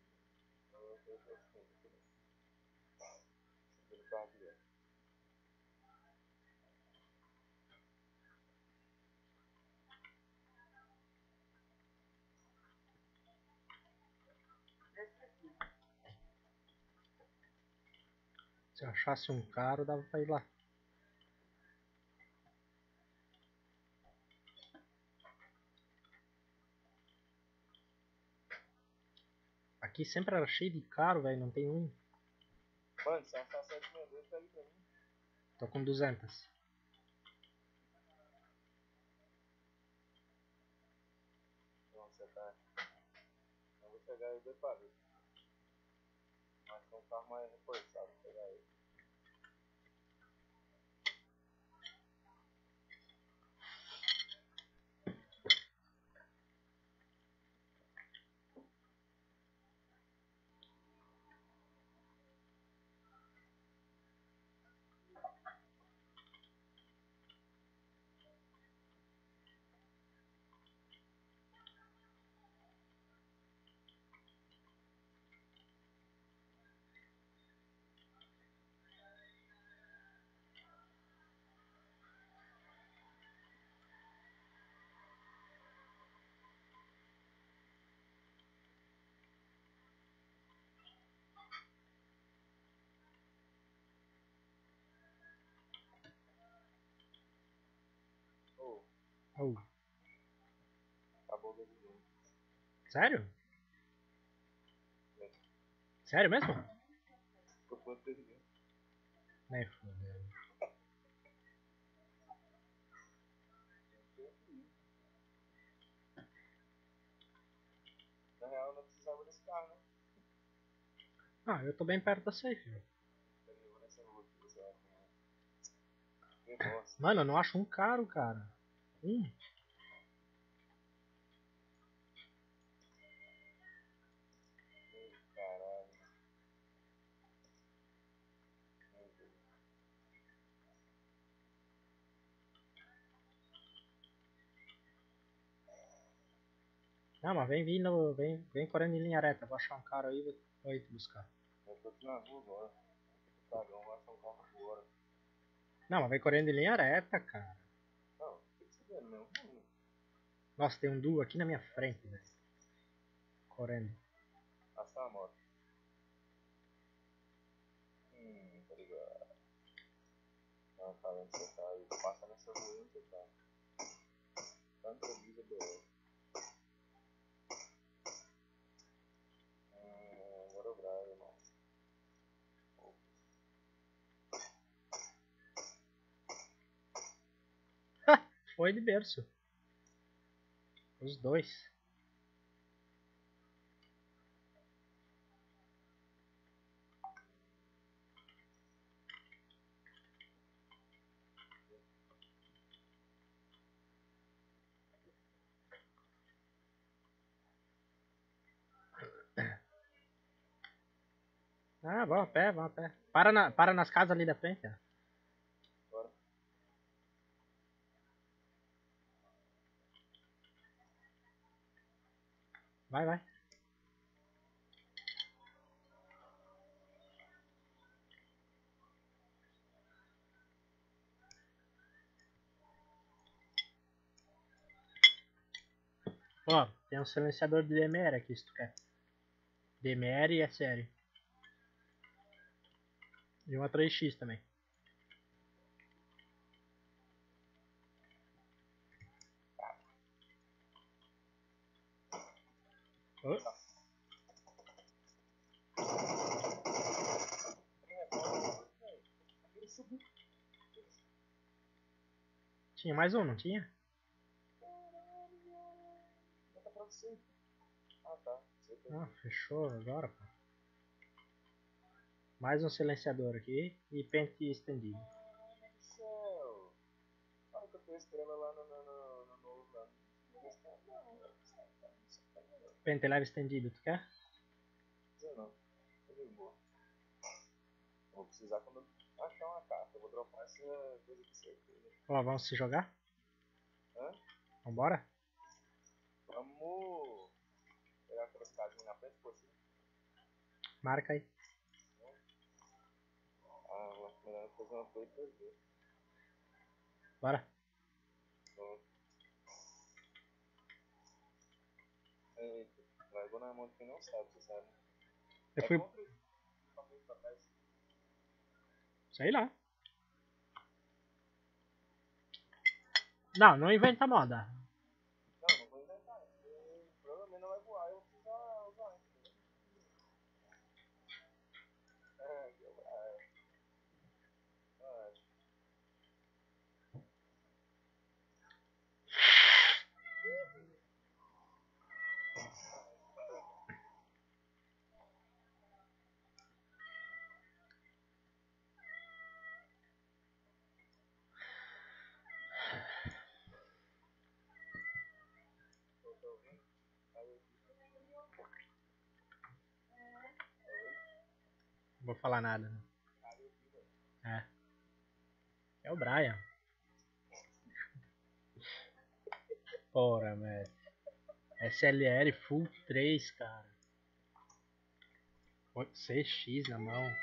Se eu achasse um caro, dava pra ir lá. Aqui sempre era cheio de caro, velho. Não tem um. Mano, se achar 762, pega pra mim. Tô com 200. Não, você tá. Eu vou pegar os dois para Mas tem um carro mais Acabou o Game Sério? É. Sério mesmo? Tô falando dele mesmo. Nem fodeu. Na real, não precisava desse carro, né? Ah, eu tô bem perto da safe. Mano, eu não acho um caro, cara. Um. Caralho. Meu Deus. Não, mas vem vindo, vem, vem correndo em linha reta. Vou achar um cara aí e vou- ir te buscar. Eu tô aqui na rua agora. Cagão, vai achar carro agora. Não, mas vem correndo em linha reta, cara. Não, o que você vendo mesmo? Hum, Nossa, tem um duo aqui na minha frente, velho. Correndo. Achar a moto. Hum, tá ligado. Não, tá vendo que tá aí. Passa nessa rua onde tá. Tá no Televisa BR. Hum, agora irmão. Foi de berço. Os dois. Ah, vamos a pé, vamos a pé. Para, na, para nas casas ali da frente, ó. Vai, vai. Ó, tem um silenciador de DMR aqui se tu quer. DMR e SR. E uma 3X também. Subiu. tinha mais um, não tinha? Ah, tá. Ah, fechou agora, pô. Mais um silenciador aqui e pente estendido. Que eu tô esperando lá no, no, no, no novo lá. Não vou gastar, não. velho. Pente leve estendido, tu quer? Não, não. Vou precisar quando achar uma carta. Eu vou dropar essa coisa de certeza. Ó, vamos se jogar? Hã? Vambora? Vamos pegar aquelas casinhas na frente por cima. Marca aí. Ah, vou melhor fazer uma coisa pra ver. Bora. Pronto. Eita, largou na mão de quem não sabe, você sabe. Eu É fui. Sei lá. Não, não inventa moda. Não, não vou inventar. porque Provavelmente não vai voar. Eu vou precisar usar antes. entendeu? É, que eu- é. Ah, tô- tô ouvindo? Aí eu- Não vou falar nada. né? É. É o Brian. Porra, velho. SLR Full 3, cara. 6x na mão.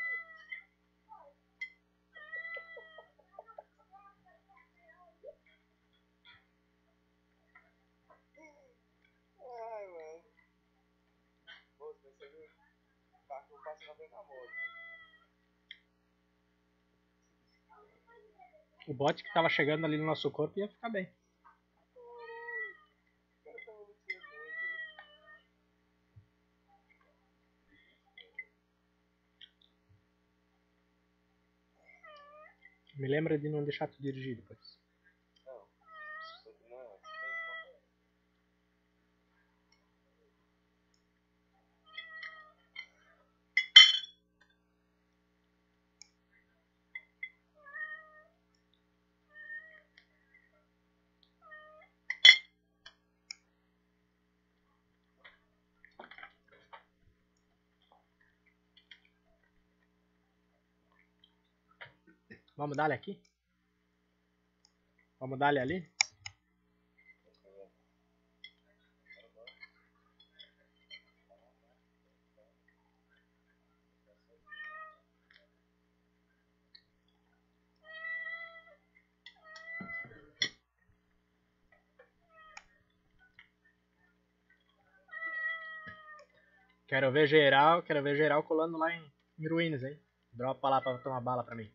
Ai, mano. Pô, você viu o carro que eu passo na frente da moto. O bot que tava chegando ali no nosso corpo ia ficar bem. Me lembra de não deixar tu dirigir depois. Vamos dar aqui? Vamos dar ali? Quero ver geral, quero ver geral colando lá em, em ruínas, hein? Dropa lá pra tomar bala pra mim.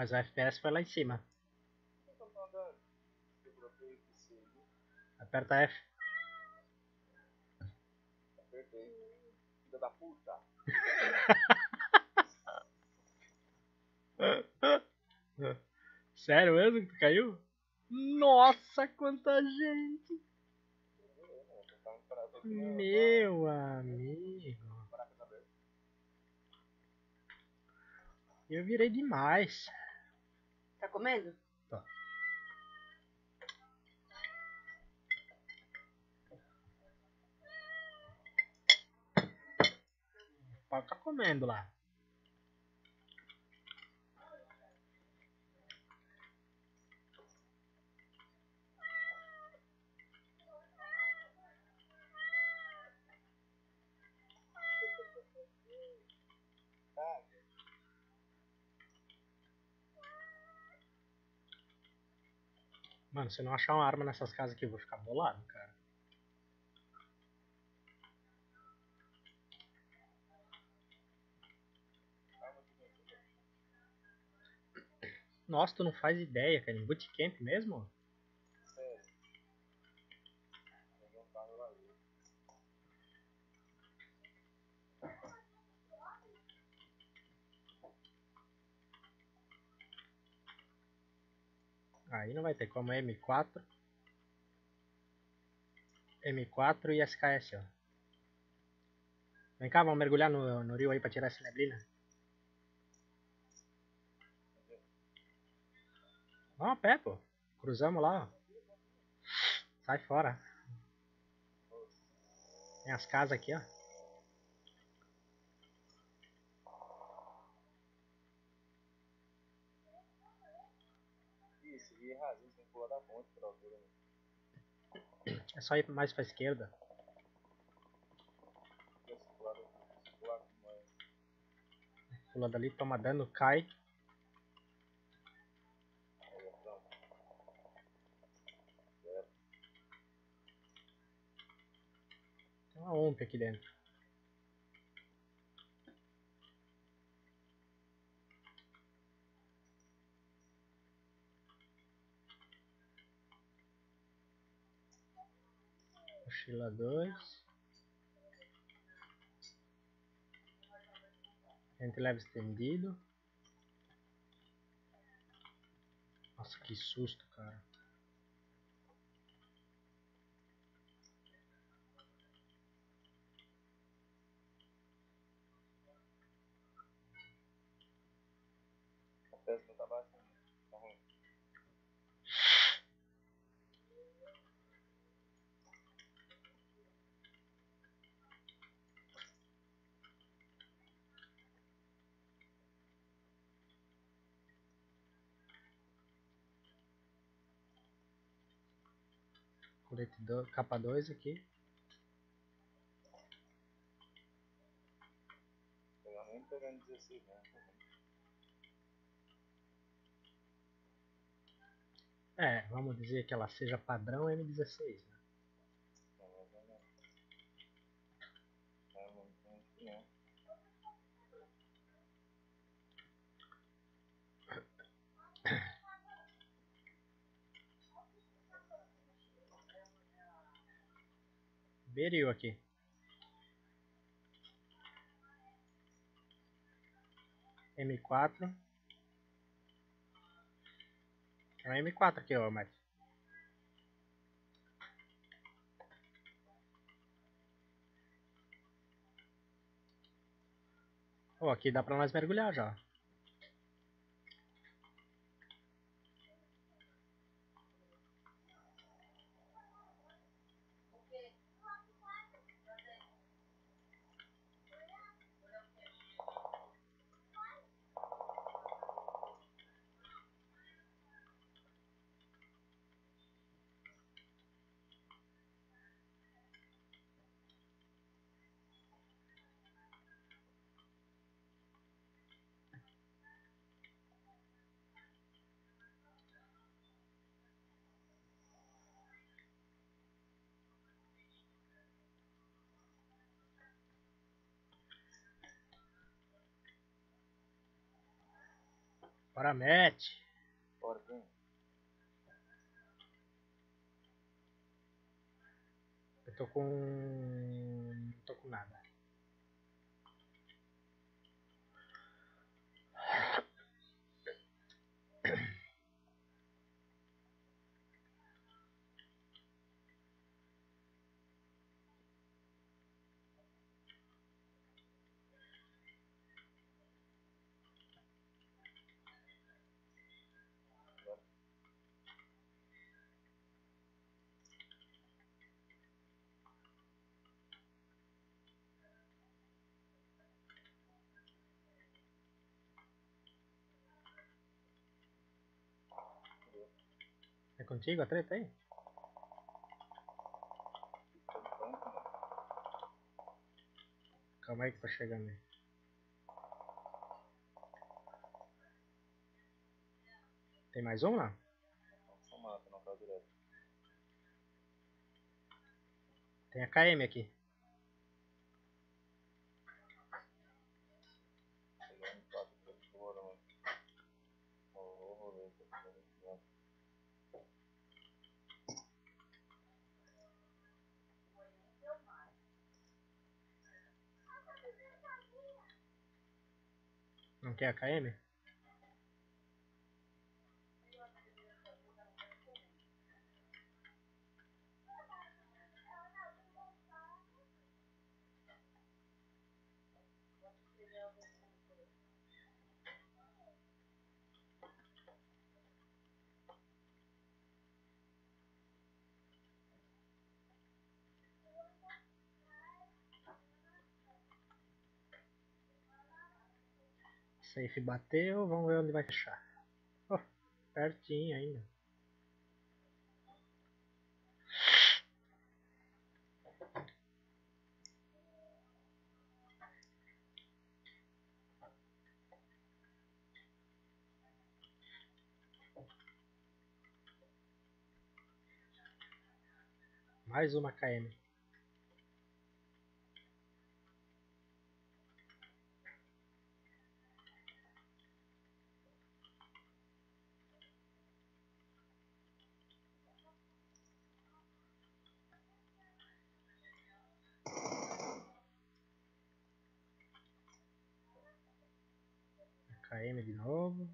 Mas o FPS foi lá em cima. Aperta F. Apertei. Filha da puta. Sério mesmo que tu caiu? Nossa, quanta gente! Meu amigo. Eu virei demais. Tá comendo? Pode ficar comendo lá. Mano, se não achar uma arma nessas casas aqui, eu vou ficar bolado, cara. Nossa, tu não faz ideia, cara. Em bootcamp mesmo? Sério. Peguei um carro lá. viu? Aí não vai ter como M4. M4 e SKS, ó. Vem cá, vamos mergulhar no, no rio aí pra tirar essa neblina. Vamos a pé, pô. Cruzamos lá, ó. Sai fora. Tem as casas aqui, ó. Isso, e rasinho, tem que pular da ponte pra altura. Né? É só ir mais pra esquerda. Se pular, se pular com mais. Pula dali, toma dano, cai. Tem uma OMP aqui dentro. Mochila 2. Gente leve estendido. Nossa, que susto, cara. Do, capa 2 aqui. Pegar nem pegando 16, né? Tá. É, vamos dizer que ela seja padrão M16, né? Não, mas não, não. É, não, não, não. Beril aqui. M4. É um M4 aqui, ó, Matt. Ó, aqui dá pra nós mergulhar já. Bora, Matt. Bora, vem. Eu tô com. Não tô com nada. Contigo a treta aí? Calma aí que tá chegando aí. Tem mais um lá? Tá. Tem a KM aqui. Pegar um pato aqui fora, mano. Rolou, rolê, tô ficando aqui, ó. Não quer a KM? Safe bateu, vamos ver onde vai fechar. Oh, pertinho ainda. Mais uma KM. KM de novo.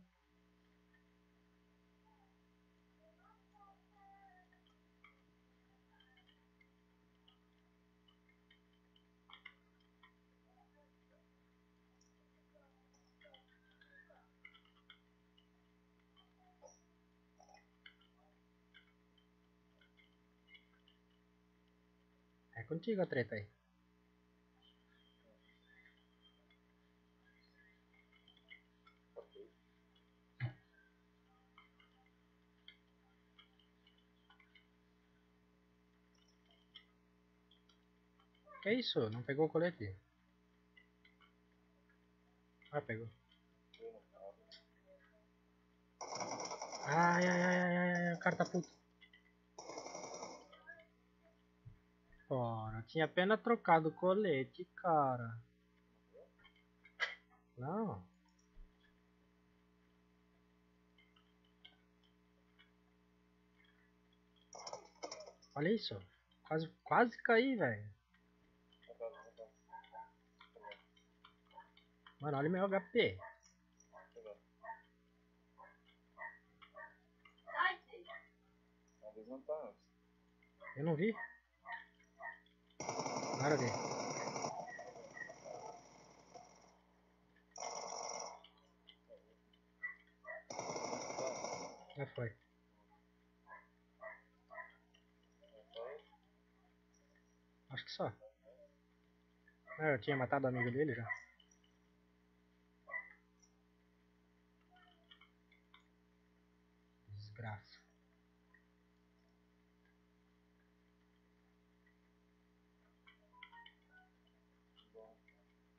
É contigo a treta aí. Que isso? Não pegou o colete? Ah, pegou. Ai, ai, ai, ai, ai, o cara tá puto. Tinha apenas trocado o colete, cara. Não. Olha isso. Quase, quase caí, velho. Tá, tá, tá, tá. Mano, olha meu HP. Eu não vi. Agora vi. Já foi. Acho que só. Ah, eu tinha matado o amigo dele já.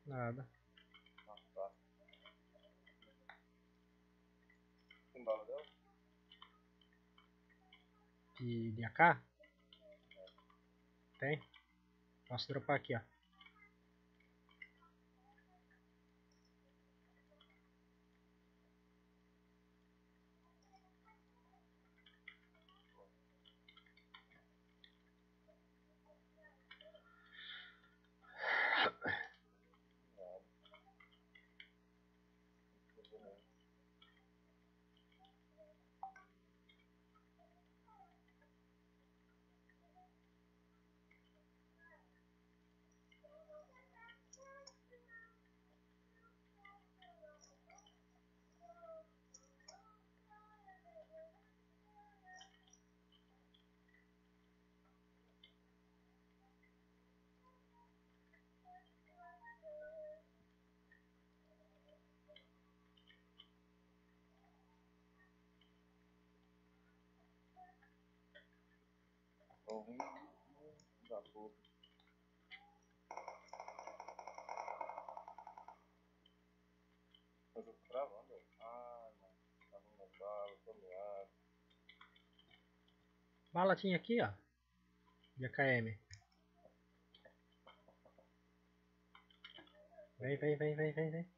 Nada. Ah, tá. Tem bala dela? De, de AK? Tem? Posso dropar aqui, ó. Tô ruim da porra. Eu tô travando. Ah, não. Tá no bala, tô meado. Bala tinha aqui, ó. De AKM. Vem, vem, vem, vem, vem, vem.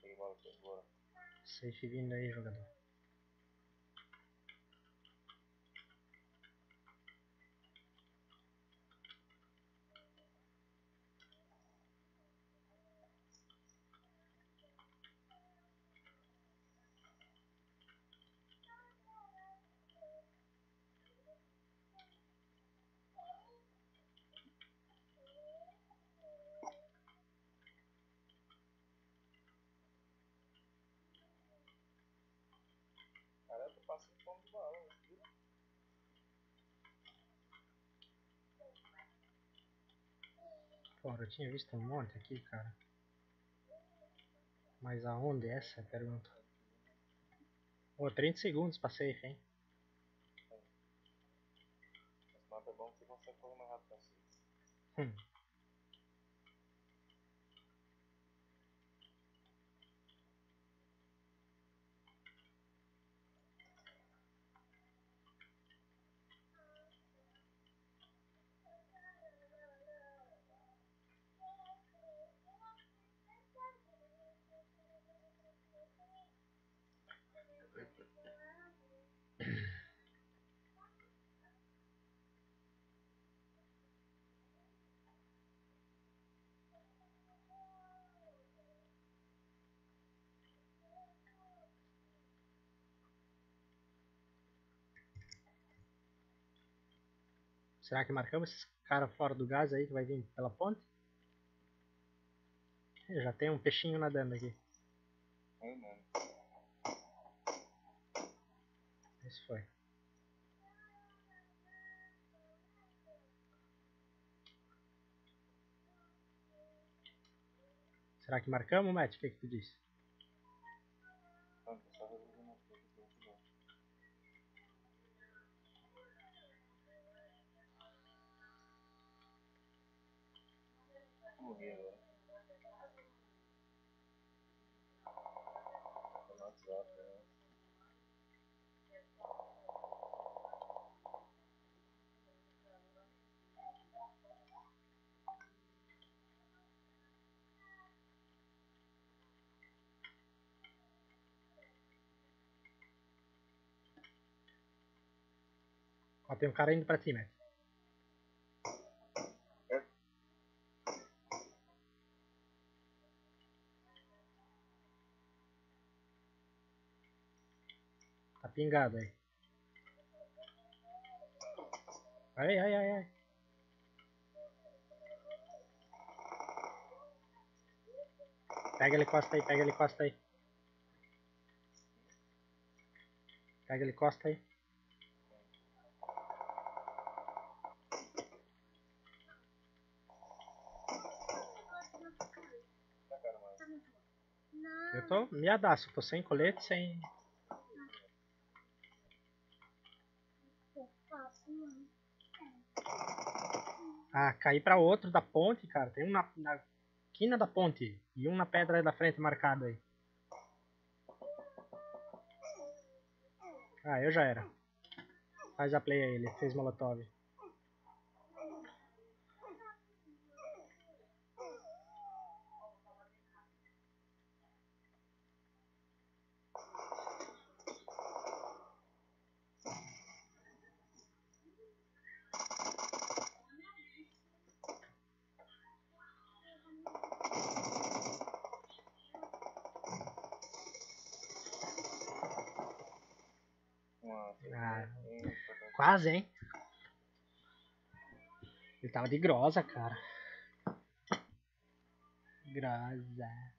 Peguei bala aqui agora. Safe vindo aí, jogador. Porra, eu tinha visto um monte aqui, cara. Mas aonde essa é a pergunta? Ô, 30 segundos pra safe, hein? Esse mapa é bom que você consegue correr mais rápido assim. Hum. Será que marcamos esses caras fora do gás aí que vai vir pela ponte? Já tem um peixinho nadando aqui. É. Esse foi. Será que marcamos, Matt? O que, que tu disse? Morri agora. Tô no WhatsApp, né? Ó, tem um cara indo pra ti, pingado aí. Ai, ai, ai, ai. Pega ele, costa aí, pega ele, costa aí. Pega ele, costa aí. Eu tô miadaço, tô sem colete, sem. Eu faço, não. Ah, caí pra outro da ponte, cara. Tem um na, na quina da ponte e um na pedra da frente marcado aí. Ah, eu já era. Faz a play aí, ele fez molotov. Tava de grosa, cara. Grosa.